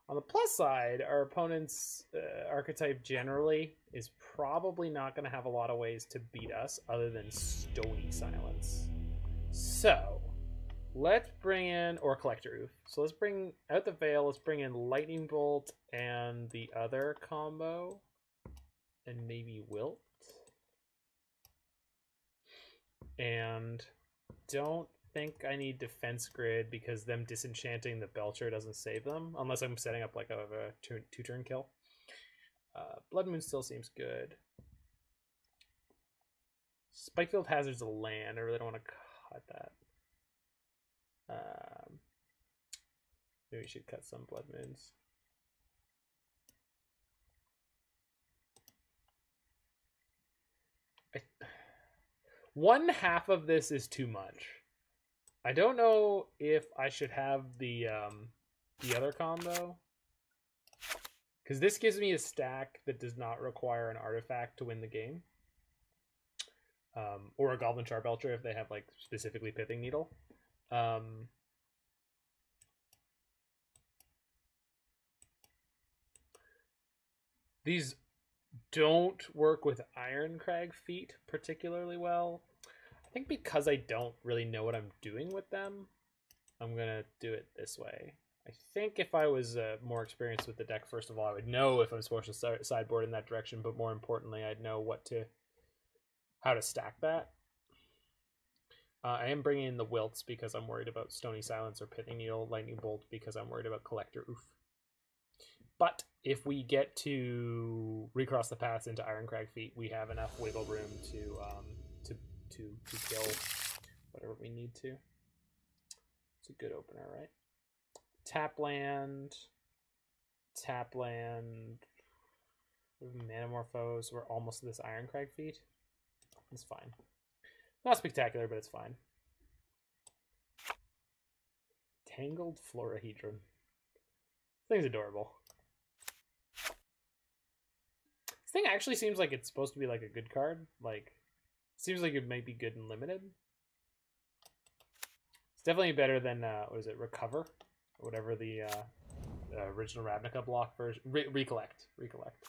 On the plus side, our opponent's uh, archetype generally is probably not going to have a lot of ways to beat us other than Stony Silence. So, let's bring in, or Collector Ouphe. So let's bring out the Veil, let's bring in Lightning Bolt and the other combo, and maybe Wilt. And don't think I need Defense Grid because them disenchanting the Belcher doesn't save them, unless I'm setting up like a, a two, two turn kill. Uh, Blood Moon still seems good. Spikefield Hazard's a land. I really don't want to cut that. Um, maybe we should cut some Blood Moons. One half of this is too much. I don't know if I should have the um, the other combo. Because this gives me a stack that does not require an artifact to win the game. Um, or a Goblin Charbelcher if they have like specifically Pithing Needle. Um, these don't work with Irencrag Feat particularly well. I think because I don't really know what I'm doing with them, I'm gonna do it this way. I think if I was uh, more experienced with the deck, first of all, I would know if I'm supposed to sideboard in that direction, but more importantly, I'd know what to, how to stack that. Uh, I am bringing in the Wilts because I'm worried about Stony Silence or Pithing Needle, Lightning Bolt because I'm worried about Collector Ouphe. But if we get to recross the paths into Irencrag Feat, we have enough wiggle room to um, to to to kill whatever we need to. It's a good opener, right? Tap land, tap land, Manamorphose. We're almost to this Irencrag Feat. It's fine. Not spectacular, but it's fine. Tangled Florahedron. This thing's adorable. This thing actually seems like it's supposed to be like a good card. Like, seems like it might be good and limited. It's definitely better than uh, what is it? Recover, or whatever the uh, uh, original Ravnica block version. Re- recollect, recollect.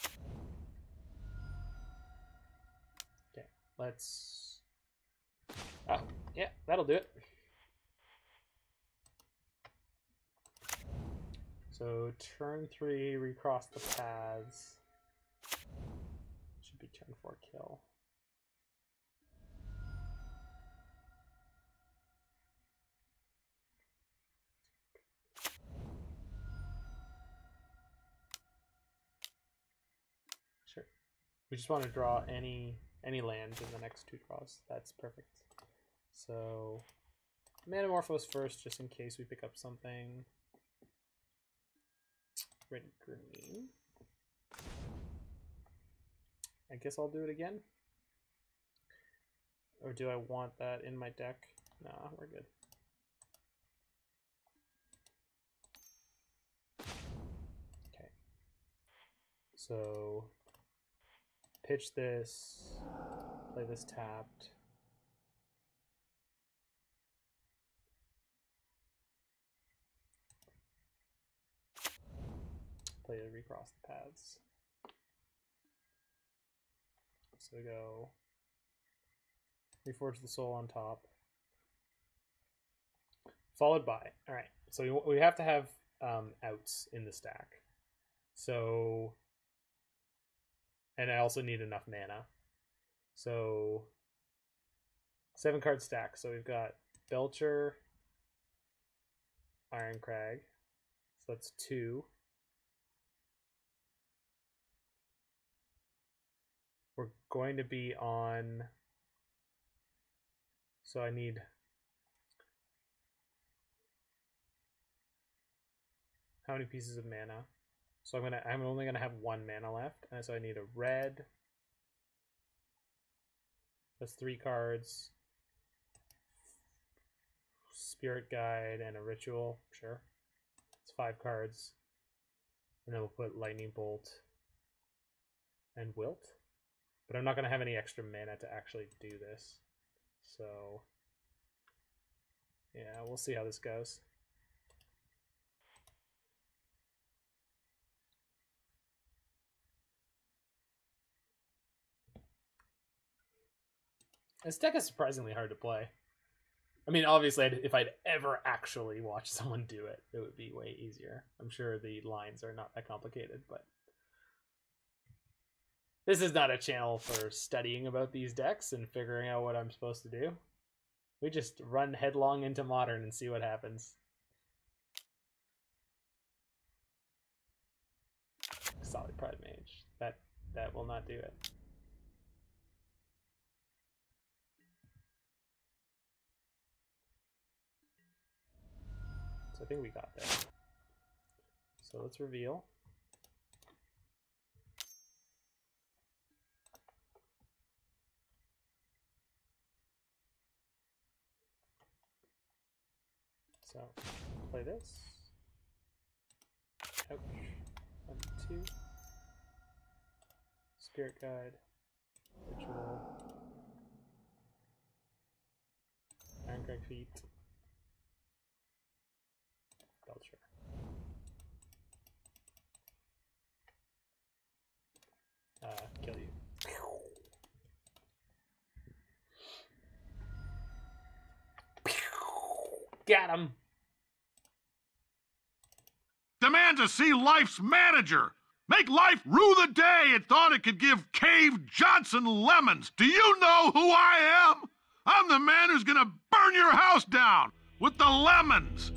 Okay, let's. Oh, yeah, that'll do it. So turn three, recross the paths. Turn four kill. Sure. We just want to draw any any land in the next two draws. That's perfect. So Manamorphose first, just in case we pick up something. Red green. I guess I'll do it again. Or do I want that in my deck? Nah, we're good. Okay. So pitch this, play this tapped. Play to recross the paths. So we go Reforge the Soul on top. Followed by, all right. So we, we have to have um, outs in the stack. So, and I also need enough mana. So, seven card stack. So we've got Belcher, Irencrag. So that's two. we're going to be on. So I need. How many pieces of mana? So I'm gonna. I'm only gonna have one mana left, and so I need a red. That's three cards. Spirit guide and a ritual. Sure, it's five cards. And then we'll put lightning bolt and wilt. But I'm not gonna have any extra mana to actually do this. So yeah, we'll see how this goes. This deck is surprisingly hard to play. I mean, obviously, if I'd ever actually watched someone do it, it would be way easier. I'm sure the lines are not that complicated, but this is not a channel for studying about these decks and figuring out what I'm supposed to do. We just run headlong into modern and see what happens. Solid Pride Mage. That that will not do it. So I think we got there. So let's reveal. So play this. Ouch. One, two. Spirit guide. Ritual. Irencrag Feat. Belcher. Uh, kill you. Got him. Demand to see Life's manager. Make Life rue the day it thought it could give Cave Johnson lemons. Do you know who I am? I'm the man who's gonna burn your house down with the lemons.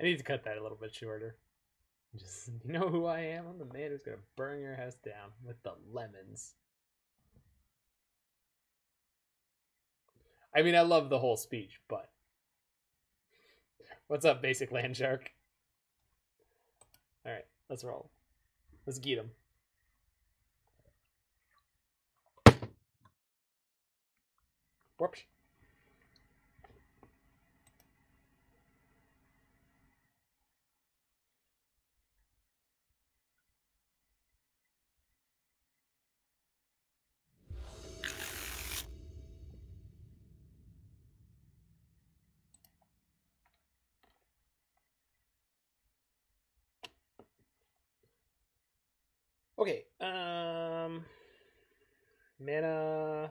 I need to cut that a little bit shorter. Just you know who I am? I'm the man who's gonna burn your house down with the lemons. I mean, I love the whole speech, but what's up, basic land shark? All right, let's roll. Let's get him. Whoops. Okay. Um mana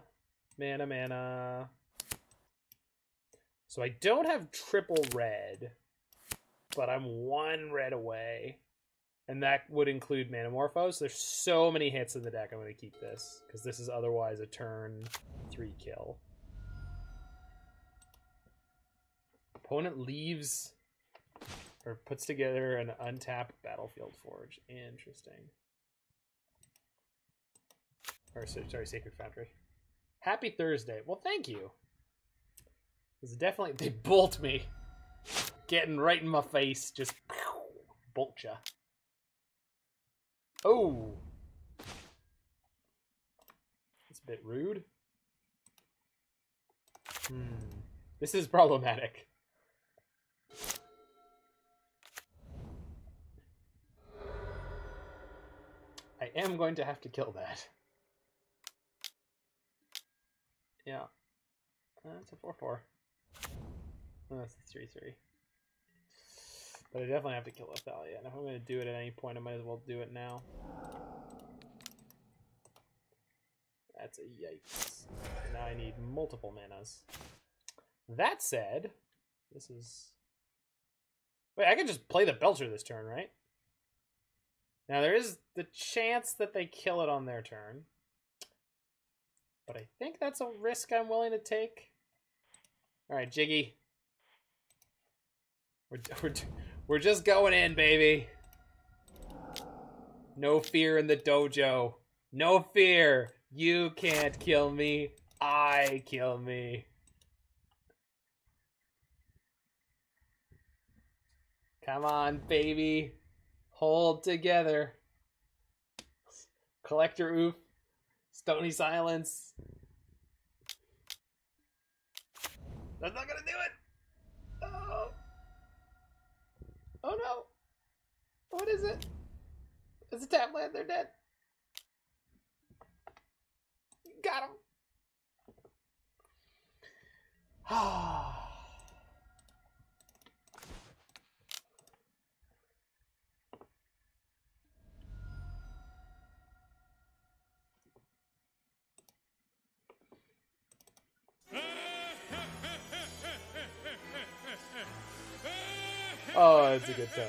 mana mana. So I don't have triple red, but I'm one red away. And that would include Manamorphose. There's so many hits in the deck I'm gonna keep this. Because this is otherwise a turn three kill. Opponent leaves or puts together an untapped battlefield forge. Interesting or sorry, Sacred Foundry. Happy Thursday. Well, thank you. It's definitely they bolt me, getting right in my face, just bolt ya. Oh, it's a bit rude. Hmm, this is problematic. I am going to have to kill that. Yeah. Uh, that's a 4 4. Oh, that's a 3 3. But I definitely have to kill Athalia. And if I'm going to do it at any point, I might as well do it now. That's a yikes. Now I need multiple manas. That said, this is. Wait, I can just play the Belcher this turn, right? Now there is the chance that they kill it on their turn. But I think that's a risk I'm willing to take. All right, Jiggy. We're, we're, we're just going in, baby. No fear in the dojo. No fear. You can't kill me. I kill me. Come on, baby. Hold together. Collector Ouphe. Stony silence. That's not gonna do it. Oh. Oh no. What is it? It's a tablet. They're dead. Got him. oh, it's a good time.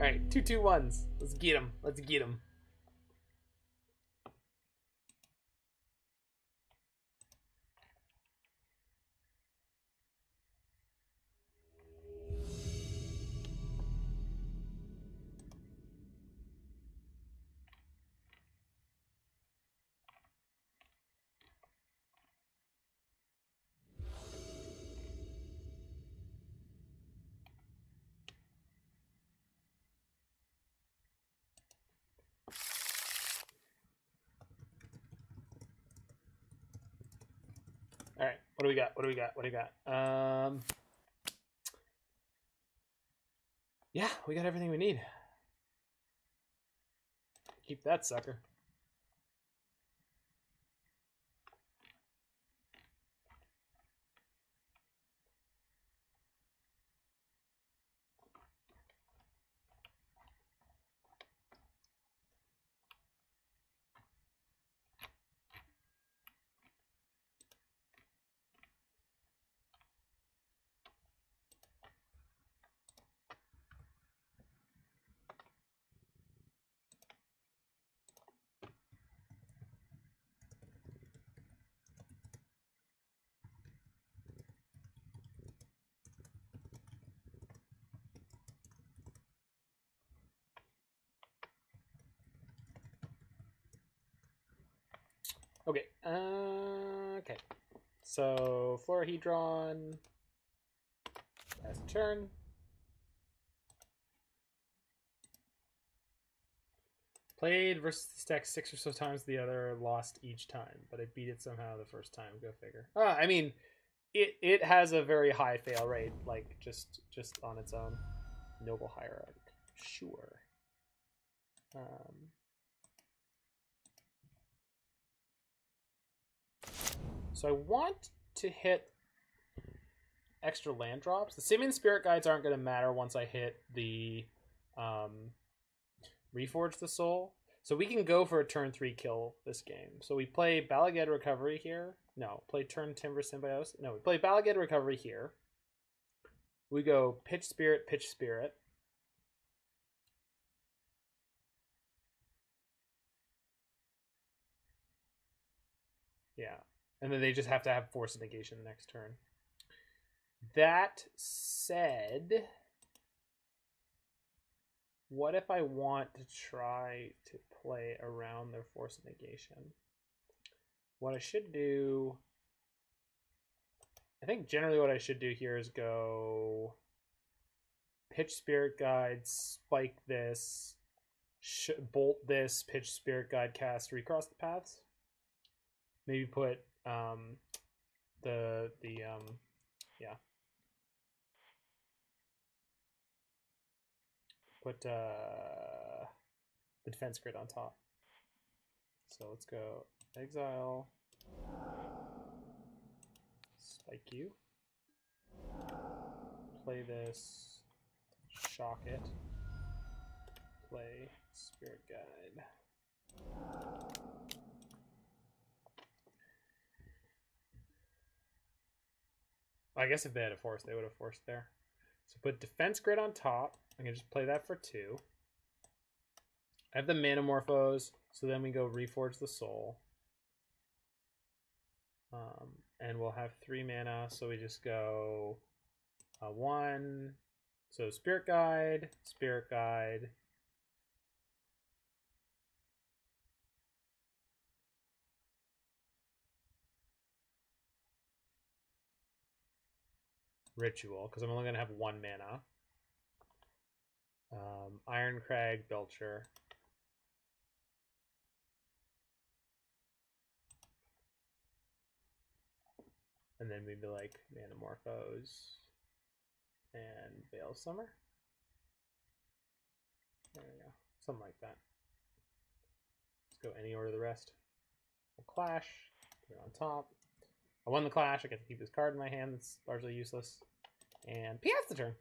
All right, two two ones. Let's get him. Let's get him. What do we got? What do we got? What do we got? Um, yeah, we got everything we need. Keep that sucker. Okay. Uh, okay. So Florahedron. Last turn. Played versus the stack six or so times. The other lost each time, but I beat it somehow the first time. Go figure. Ah, I mean, it it has a very high fail rate, like just just on its own. Noble hierarch, sure. Um, So I want to hit extra land drops. The Simian Spirit Guides aren't going to matter once I hit the um, Reforge the Soul. So we can go for a turn three kill this game. So we play Bala Ged Recovery here. No, play Turntimber Symbiosis. No, we play Bala Ged Recovery here. We go Pitch Spirit, Pitch Spirit. Yeah. And then they just have to have force negation next turn. That said, what if I want to try to play around their force negation? What I should do, I think generally what I should do here is go pitch spirit guide, spike this, bolt this, pitch spirit guide, cast, recross the paths. Maybe put um the the um yeah. Put uh the defense grid on top. So let's go exile. Spike you. Play this. Shock it. Play spirit guide I guess if they had a force, they would have forced there. So put defense grid on top. I can just play that for two. I have the Manamorphose, so then we go Reforge the Soul. Um, and we'll have three mana, so we just go uh, one. So Spirit Guide, Spirit Guide. Ritual, because I'm only going to have one mana. Um, Irencrag, Belcher. And then maybe like Manamorphose and Veil Summer. There we go. Something like that. Let's go any order the rest. We'll clash. Put it on top. I won the clash. I get to keep this card in my hand that's largely useless. And PS the turn.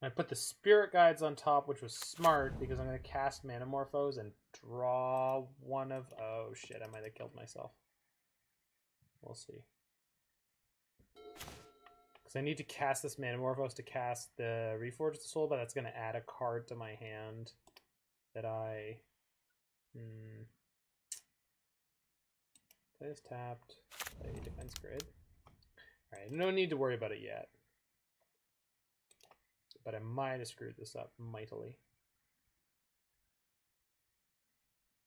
I put the spirit guides on top, which was smart because I'm going to cast Manamorphose and draw one of. Oh shit! I might have killed myself. We'll see. Because I need to cast this Manamorphose to cast the Reforged Soul, but that's going to add a card to my hand that I. Hmm. Play this tapped. Play defense grid. Alright, no need to worry about it yet but I might have screwed this up mightily.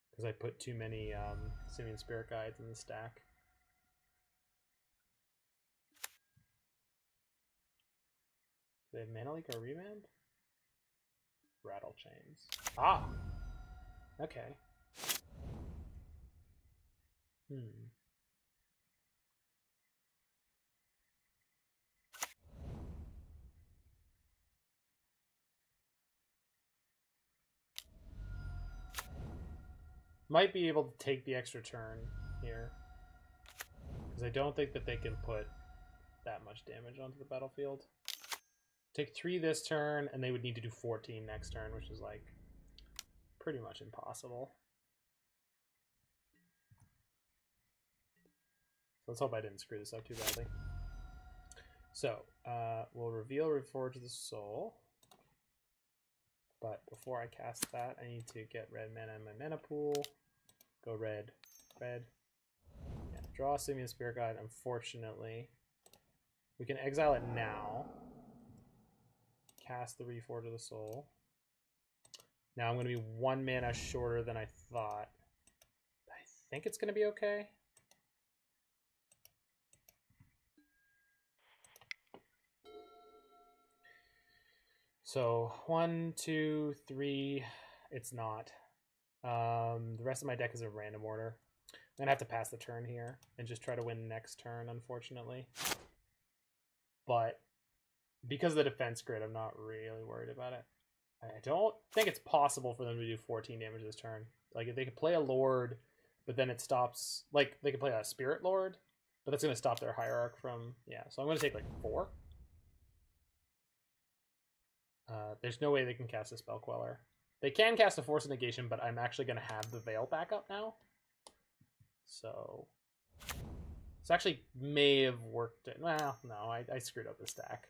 Because I put too many um, Simian Spirit Guides in the stack. They have Mana Leak or Remand? Rattlechains. Ah! Okay. Hmm. Might be able to take the extra turn here. Because I don't think that they can put that much damage onto the battlefield. Take 3 this turn, and they would need to do 14 next turn, which is like pretty much impossible. So let's hope I didn't screw this up too badly. So, uh, we'll reveal Reforge the Soul. But before I cast that, I need to get red mana in my mana pool. Go red. Red. Yeah, draw Simian Spirit Guide, unfortunately. We can exile it now. Cast the Reforge of the Soul. Now I'm going to be one mana shorter than I thought. I think it's going to be okay. So one, two, three. It's not. Um, the rest of my deck is a random order. I'm gonna have to pass the turn here and just try to win next turn, unfortunately. But because of the defense grid, I'm not really worried about it. I don't think it's possible for them to do 14 damage this turn. Like if they could play a lord, but then it stops. Like they could play a spirit lord, but that's gonna stop their hierarch from. Yeah, so I'm gonna take like four. Uh, there's no way they can cast a spell queller. They can cast a force negation, but I'm actually going to have the veil back up now. So this actually may have worked. It. Well, no, I, I screwed up the stack.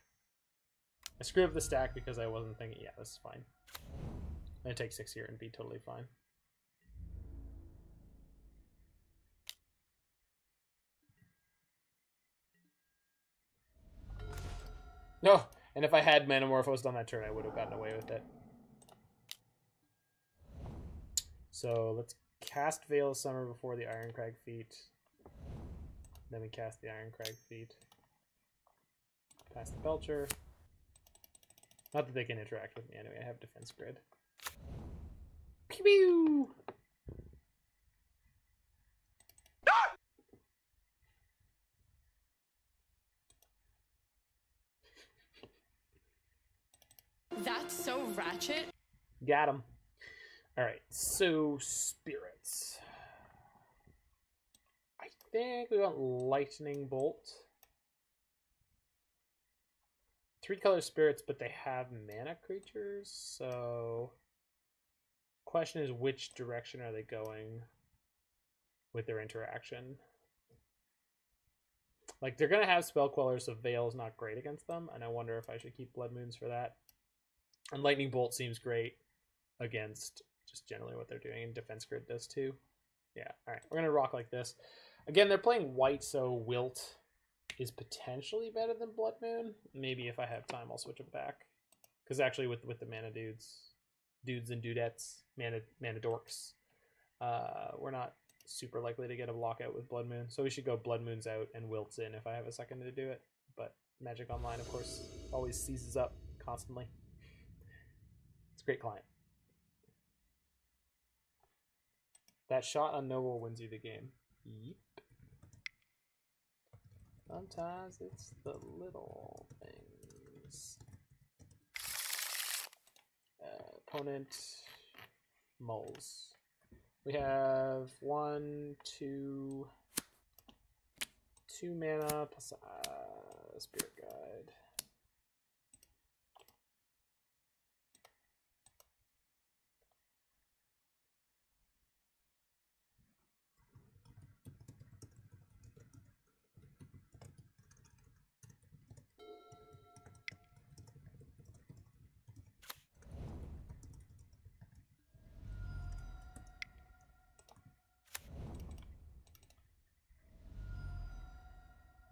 I screwed up the stack because I wasn't thinking. Yeah, this is fine. I'm gonna take six here and be totally fine. No, and if I had Manamorphosed on that turn, I would have gotten away with it. So let's cast Veil of Summer before the Irencrag Feat. Then we cast the Iron Crag Feet. Pass the Belcher. Not that they can interact with me anyway, I have defense grid. Pew pew! That's so ratchet. Got him. All right, so spirits. I think we want lightning bolt. Three color spirits, but they have mana creatures. So, question is, which direction are they going with their interaction? Like they're gonna have spell quellers, so Veil's not great against them, and I wonder if I should keep blood moons for that. And Lightning Bolt seems great against just generally what they're doing, and Defense Grid does too. Yeah, all right, we're gonna rock like this. Again, they're playing white, so Wilt is potentially better than Blood Moon. Maybe if I have time, I'll switch them back. Because actually, with with the mana dudes, dudes and dudettes, mana mana dorks, uh, we're not super likely to get a lockout with Blood Moon. So we should go Blood Moon's out and Wilt's in if I have a second to do it. But Magic Online, of course, always seizes up constantly. It's a great client. That shot on Noble wins you the game. Yep. Sometimes it's the little things. Uh, opponent moles. We have one, two, two mana plus uh, spirit guide.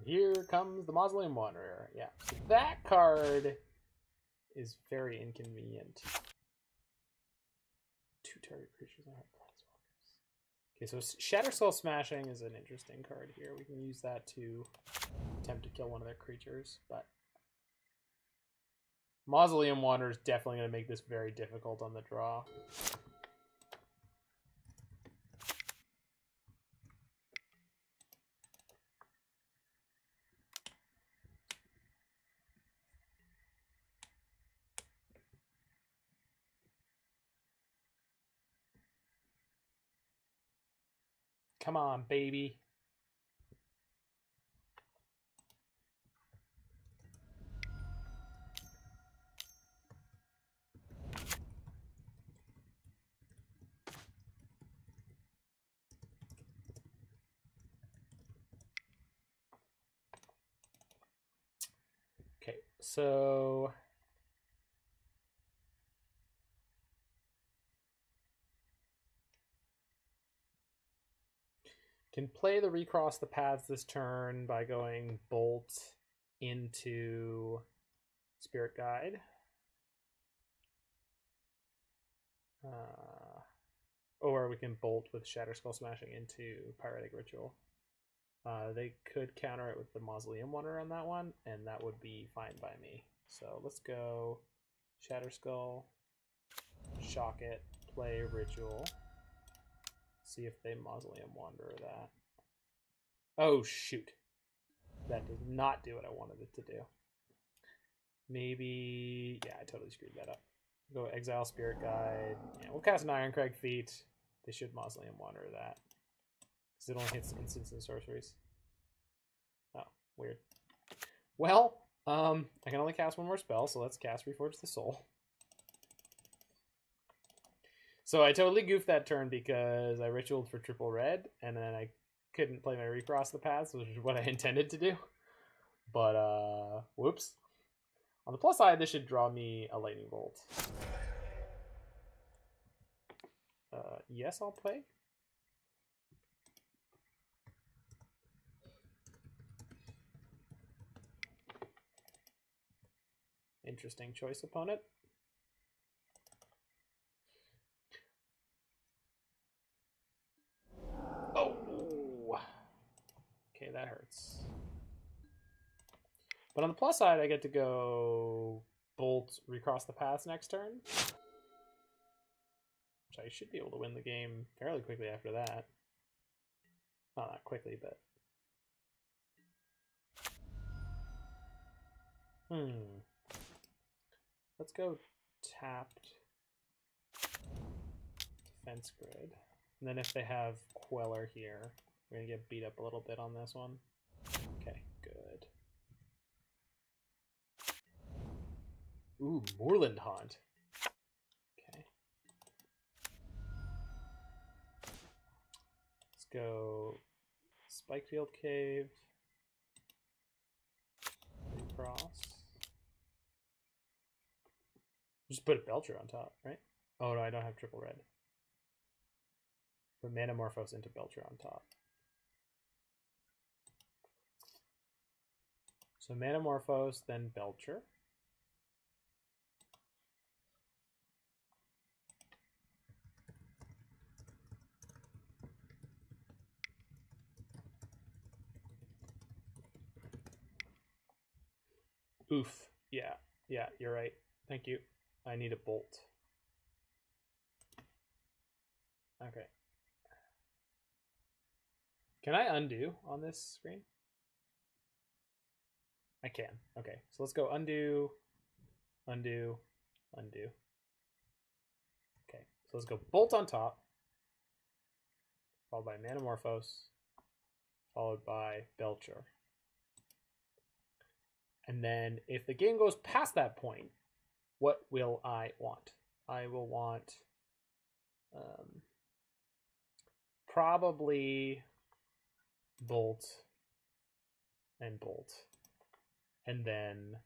Here comes the Mausoleum Wanderer. Yeah, that card is very inconvenient. Two target creatures planeswalkers. Okay, so Shatterskull Smashing is an interesting card here. We can use that to attempt to kill one of their creatures, but Mausoleum Wanderer is definitely going to make this very difficult on the draw. Come on, baby. Okay, so can play the recross the paths this turn by going bolt into spirit guide. Uh, or we can bolt with shatterskull smashing into pyretic ritual. Uh, they could counter it with the mausoleum wanderer on that one and that would be fine by me. So let's go shatter skull shock it play ritual see if they mausoleum wanderer that. Oh shoot. That does not do what I wanted it to do. Maybe yeah, I totally screwed that up. Go exile spirit guide. Yeah, we'll cast an Irencrag feat. They should mausoleum wanderer that. Because it only hits instants and sorceries. Oh, weird. Well, um, I can only cast one more spell, so let's cast Reforge the Soul. So I totally goofed that turn because I ritualed for triple red, and then I couldn't play my recross the paths, which is what I intended to do. But uh, whoops. On the plus side, this should draw me a lightning bolt. Uh, yes, I'll play. Interesting choice, opponent. Oh. Okay, that hurts. But on the plus side, I get to go bolt recross the paths next turn. Which I should be able to win the game fairly quickly after that. Not that quickly, but. Hmm. Let's go tapped defense grid. And then if they have Queller here, we're gonna get beat up a little bit on this one. Okay, good. Ooh, Moorland Haunt. Okay. Let's go Spikefield Cave. Cross. Just put a Belcher on top, right? Oh no, I don't have triple red. Put Manamorphose into Belcher on top. So Manamorphose, then Belcher. Oof. Yeah. Yeah, you're right. Thank you. I need a bolt. Okay. Can I undo on this screen? I can. Okay. So let's go undo, undo, undo. Okay. So let's go bolt on top, followed by Manamorphose, followed by Belcher. And then if the game goes past that point, what will I want? I will want um, probably bolt and bolt. And then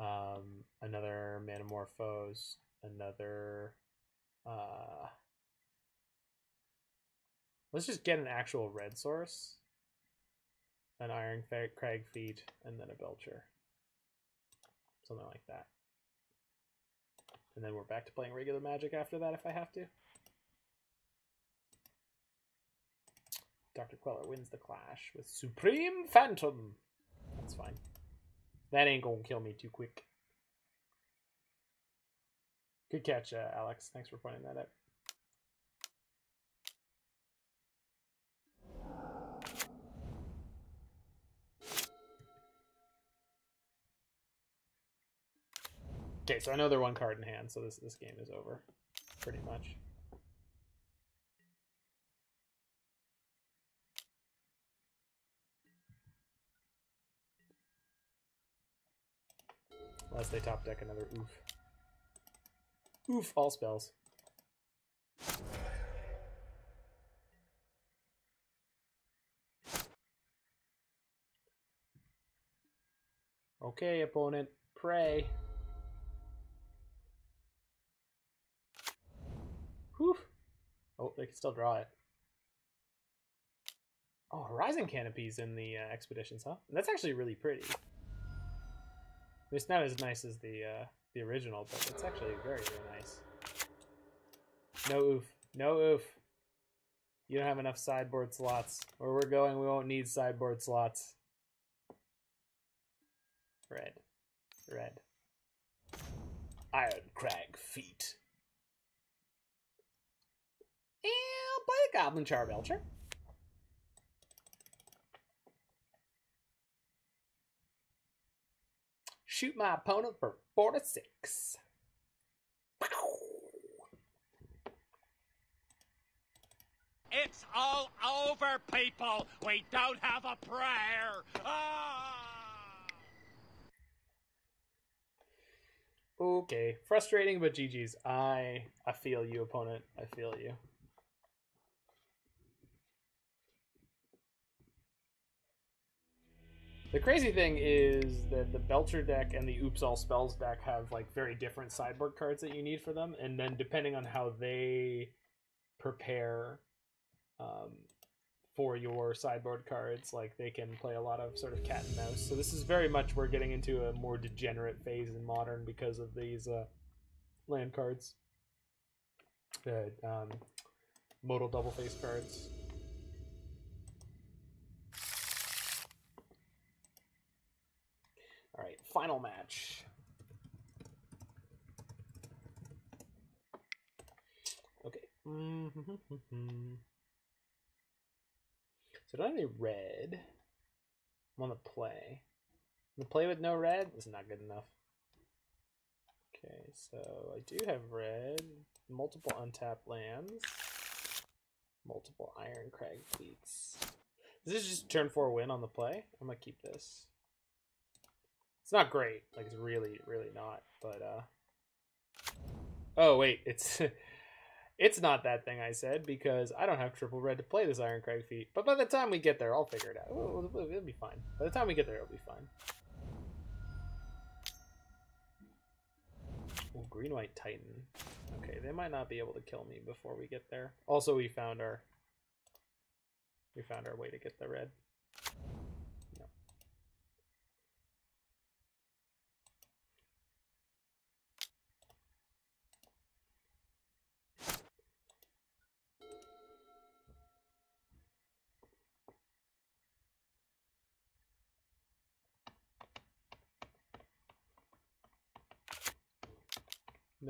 um, another Manamorphose, another. Uh, let's just get an actual red source, an Iron Crag Feet, and then a Belcher something like that. And then we're back to playing regular magic after that if I have to. Dr. Queller wins the clash with Supreme Phantom. That's fine. That ain't gonna kill me too quick. Good catch, uh, Alex. Thanks for pointing that out. Okay, so I know they're one card in hand, so this this game is over, pretty much. Unless they top deck another oof. Oof, all spells. Okay, opponent, pray. Whew. Oh, they can still draw it. Oh, Horizon Canopies in the uh, expeditions, huh? That's actually really pretty. It's not as nice as the uh, the original, but it's actually very, very nice. No oof. No oof. You don't have enough sideboard slots. Where we're going, we won't need sideboard slots. Red. Red. Iron Crag Feet. And play a Goblin Charbelcher. Shoot my opponent for four to six. It's all over, people. We don't have a prayer. Ah! Okay, frustrating, but GG's. I I feel you, opponent. I feel you. The crazy thing is that the Belcher deck and the Oops All Spells deck have like very different sideboard cards that you need for them, and then depending on how they prepare um, for your sideboard cards, like they can play a lot of sort of cat and mouse. So this is very much we're getting into a more degenerate phase in modern because of these uh, land cards, the um, modal double face cards. All right, final match. Okay. So don't have any red. I'm on the play. The play with no red is not good enough. Okay, so I do have red, multiple untapped lands, multiple Irencrag feats. This is this just turn four win on the play? I'm gonna keep this. It's not great, like it's really, really not. But uh, oh wait, it's it's not that thing I said because I don't have triple red to play this Irencrag feat. But by the time we get there, I'll figure it out. It'll, it'll, be fine. By the time we get there, it'll be fine. Oh, green white titan. Okay, they might not be able to kill me before we get there. Also, we found our we found our way to get the red.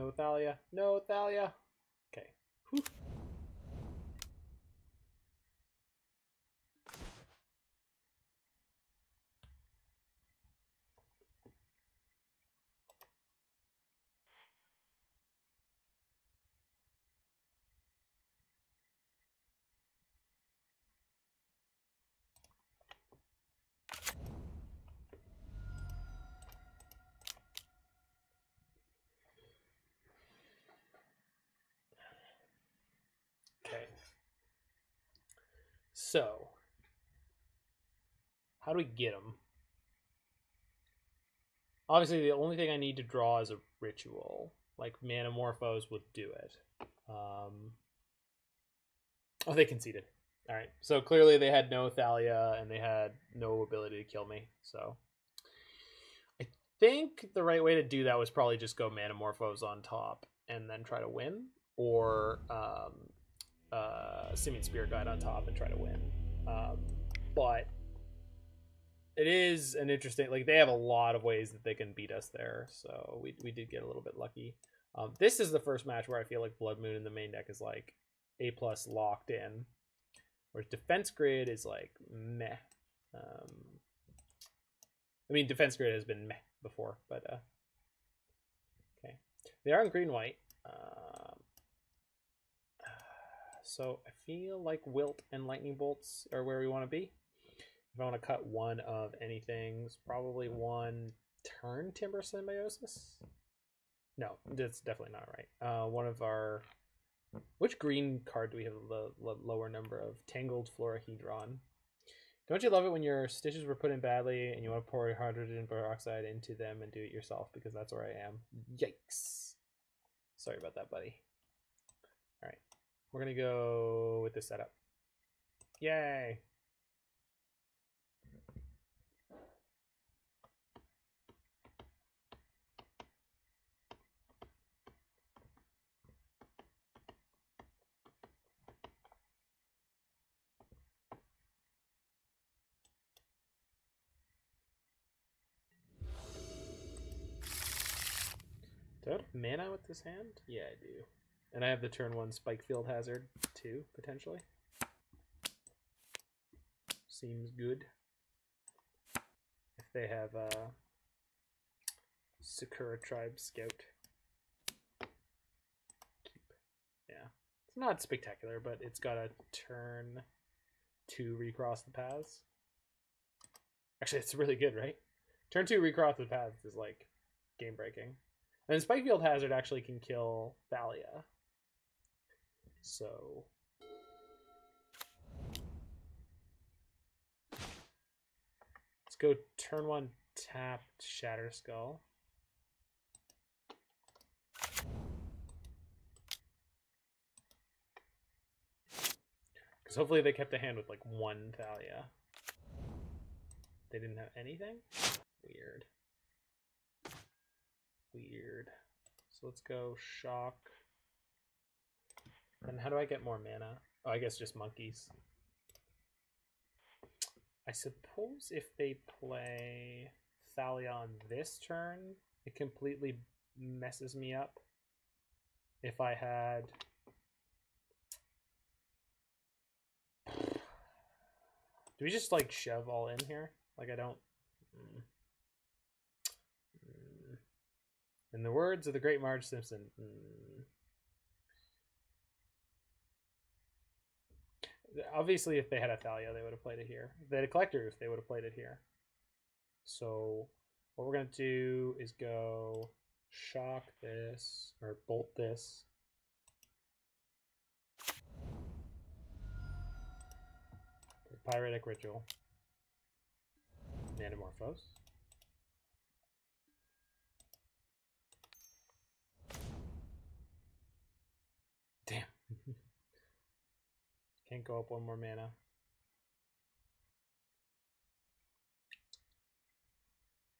No Thalia. No Thalia. Okay. Whew. Okay. So, how do we get them? Obviously, the only thing I need to draw is a ritual. Like Manamorphose would do it. Um, oh, they conceded. All right. So clearly they had no Thalia and they had no ability to kill me. So I think the right way to do that was probably just go Manamorphose on top and then try to win, or um, uh, Simian Spirit Guide on top and try to win. Um, but it is an interesting like they have a lot of ways that they can beat us there. So we we did get a little bit lucky. Um, this is the first match where I feel like Blood Moon in the main deck is like A plus locked in, whereas Defense Grid is like meh. Um, I mean, Defense Grid has been meh before, but uh, okay, they are in green white. Um, so I feel like Wilt and Lightning Bolts are where we want to be. If I want to cut one of anything, it's probably one Turntimber Symbiosis. No, that's definitely not right. Uh, one of our which green card do we have the lower number of? Tangled Florahedron. Don't you love it when your stitches were put in badly and you want to pour hydrogen peroxide into them and do it yourself because that's where I am. Yikes. Sorry about that, buddy. We're going to go with this setup. Yay. Do I have mana with this hand? Yeah, I do. And I have the turn one Spikefield Hazard too, potentially. Seems good. If they have uh, Sakura Tribe Scout. Keep. Yeah. It's not spectacular, but it's got a turn two recross the paths. Actually, it's really good, right? Turn two recross the paths is like game breaking. And Spikefield Hazard actually can kill Thalia. So. Let's go turn one tap Shatterskull. Because hopefully they kept a hand with like one Thalia. They didn't have anything? Weird. Weird. So let's go shock. And how do I get more mana? Oh, I guess just monkeys. I suppose if they play Thalia on this turn, it completely messes me up. If I had... Do we just like shove all in here? Like I don't... Mm. Mm. In the words of the great Marge Simpson, mm. Obviously if they had a Thalia, they would have played it here. If they had a Collector, if they would have played it here. So what we're gonna do is go shock this or bolt this. Pyretic Ritual. Manamorphose. Can't go up one more mana.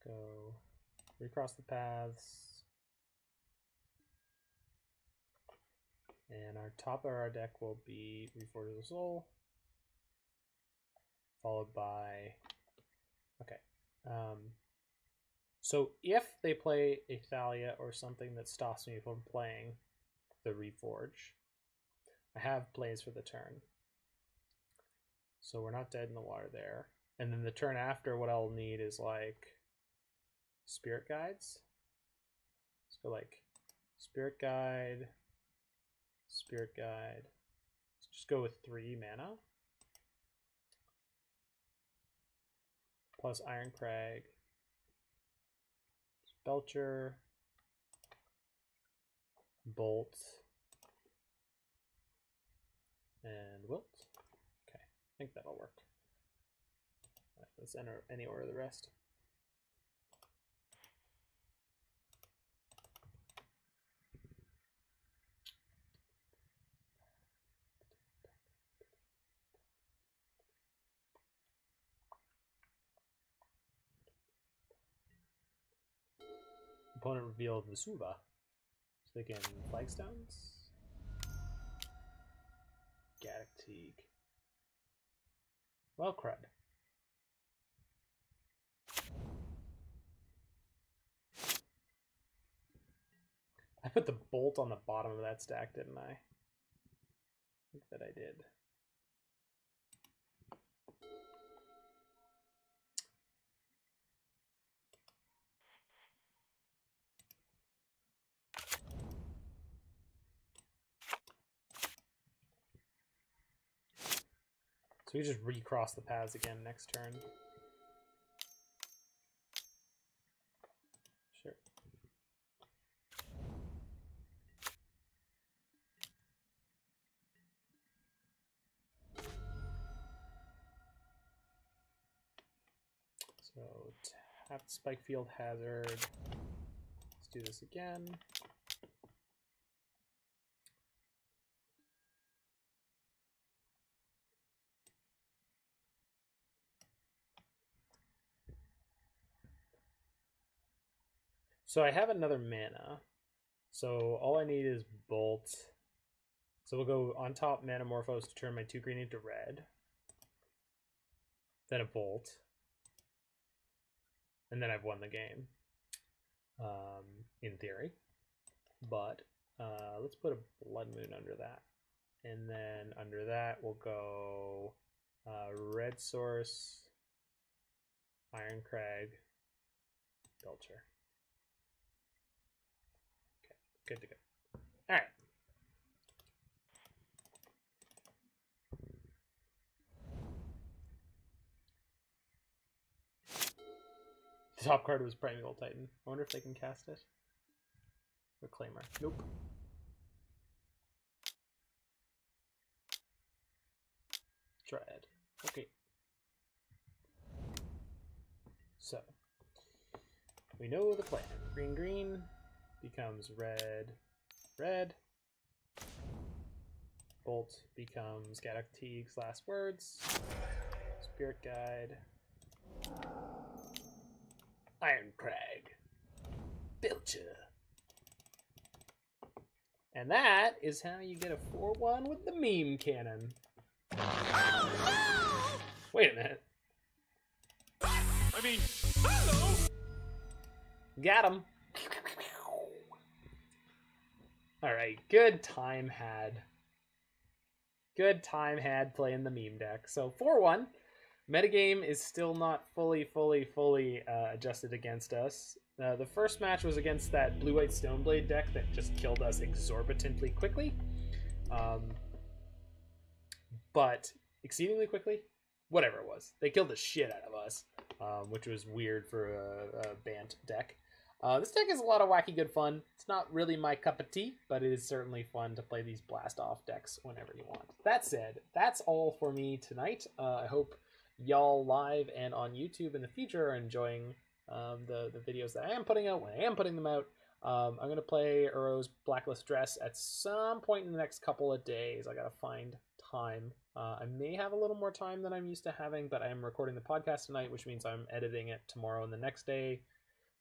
Go recross the paths. And our top of our deck will be Reforge the Soul. Followed by Okay. Um so if they play a Thalia or something that stops me from playing the Reforge, I have plays for the turn. So we're not dead in the water there. And then the turn after, what I'll need is like spirit guides. So like spirit guide, spirit guide. Let's just go with three mana. Plus Irencrag. Belcher. Bolt. And Wilt. Think that'll work. Right, let's enter any order of the rest. Opponent revealed Vesuva. So they can flagstones. Gaddock Teeg. Well, crud. I put the bolt on the bottom of that stack, didn't I? I think that I did. So we just recross the paths again next turn. Sure. So tap Spikefield Hazard. Let's do this again. So I have another mana. So all I need is Bolt. So we'll go on top Manamorphose to turn my two green into red. Then a Bolt. And then I've won the game. Um, in theory. But uh, let's put a Blood Moon under that. And then under that we'll go uh, Red Source, Irencrag, Belcher. Good to go. All right. The top card was Primeval Titan. I wonder if they can cast it. Reclaimer. Nope. Dread. Okay. So, we know the plan. Green, green becomes red, red. Bolt becomes Gaddock Teeg's last words. Spirit Guide. Irencrag. Belcher. And that is how you get a 4 1 with the meme cannon. Oh, no! Wait a minute. I mean, hello! Got him. All right, good time had. Good time had playing the meme deck. So 4 1. Metagame is still not fully, fully, fully uh, adjusted against us. Uh, the first match was against that blue white Stoneblade deck that just killed us exorbitantly quickly. Um, but exceedingly quickly? Whatever it was. They killed the shit out of us, um, which was weird for a, a Bant deck. Uh, this deck is a lot of wacky good fun. It's not really my cup of tea, but it is certainly fun to play these blast off decks whenever you want. That said, that's all for me tonight. Uh, I hope y'all live and on YouTube in the future are enjoying um, the the videos that I am putting out when I am putting them out. Um, I'm gonna play Uro's Blacklist Dress at some point in the next couple of days. I gotta find time. Uh, I may have a little more time than I'm used to having, but I am recording the podcast tonight, which means I'm editing it tomorrow and the next day.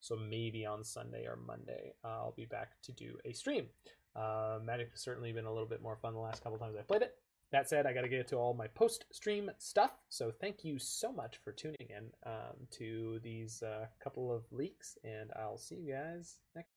So maybe on Sunday or Monday, uh, I'll be back to do a stream. Uh, Magic has certainly been a little bit more fun the last couple times I played it. That said, I got to get to all my post stream stuff. So thank you so much for tuning in um, to these uh, couple of leaks, and I'll see you guys next.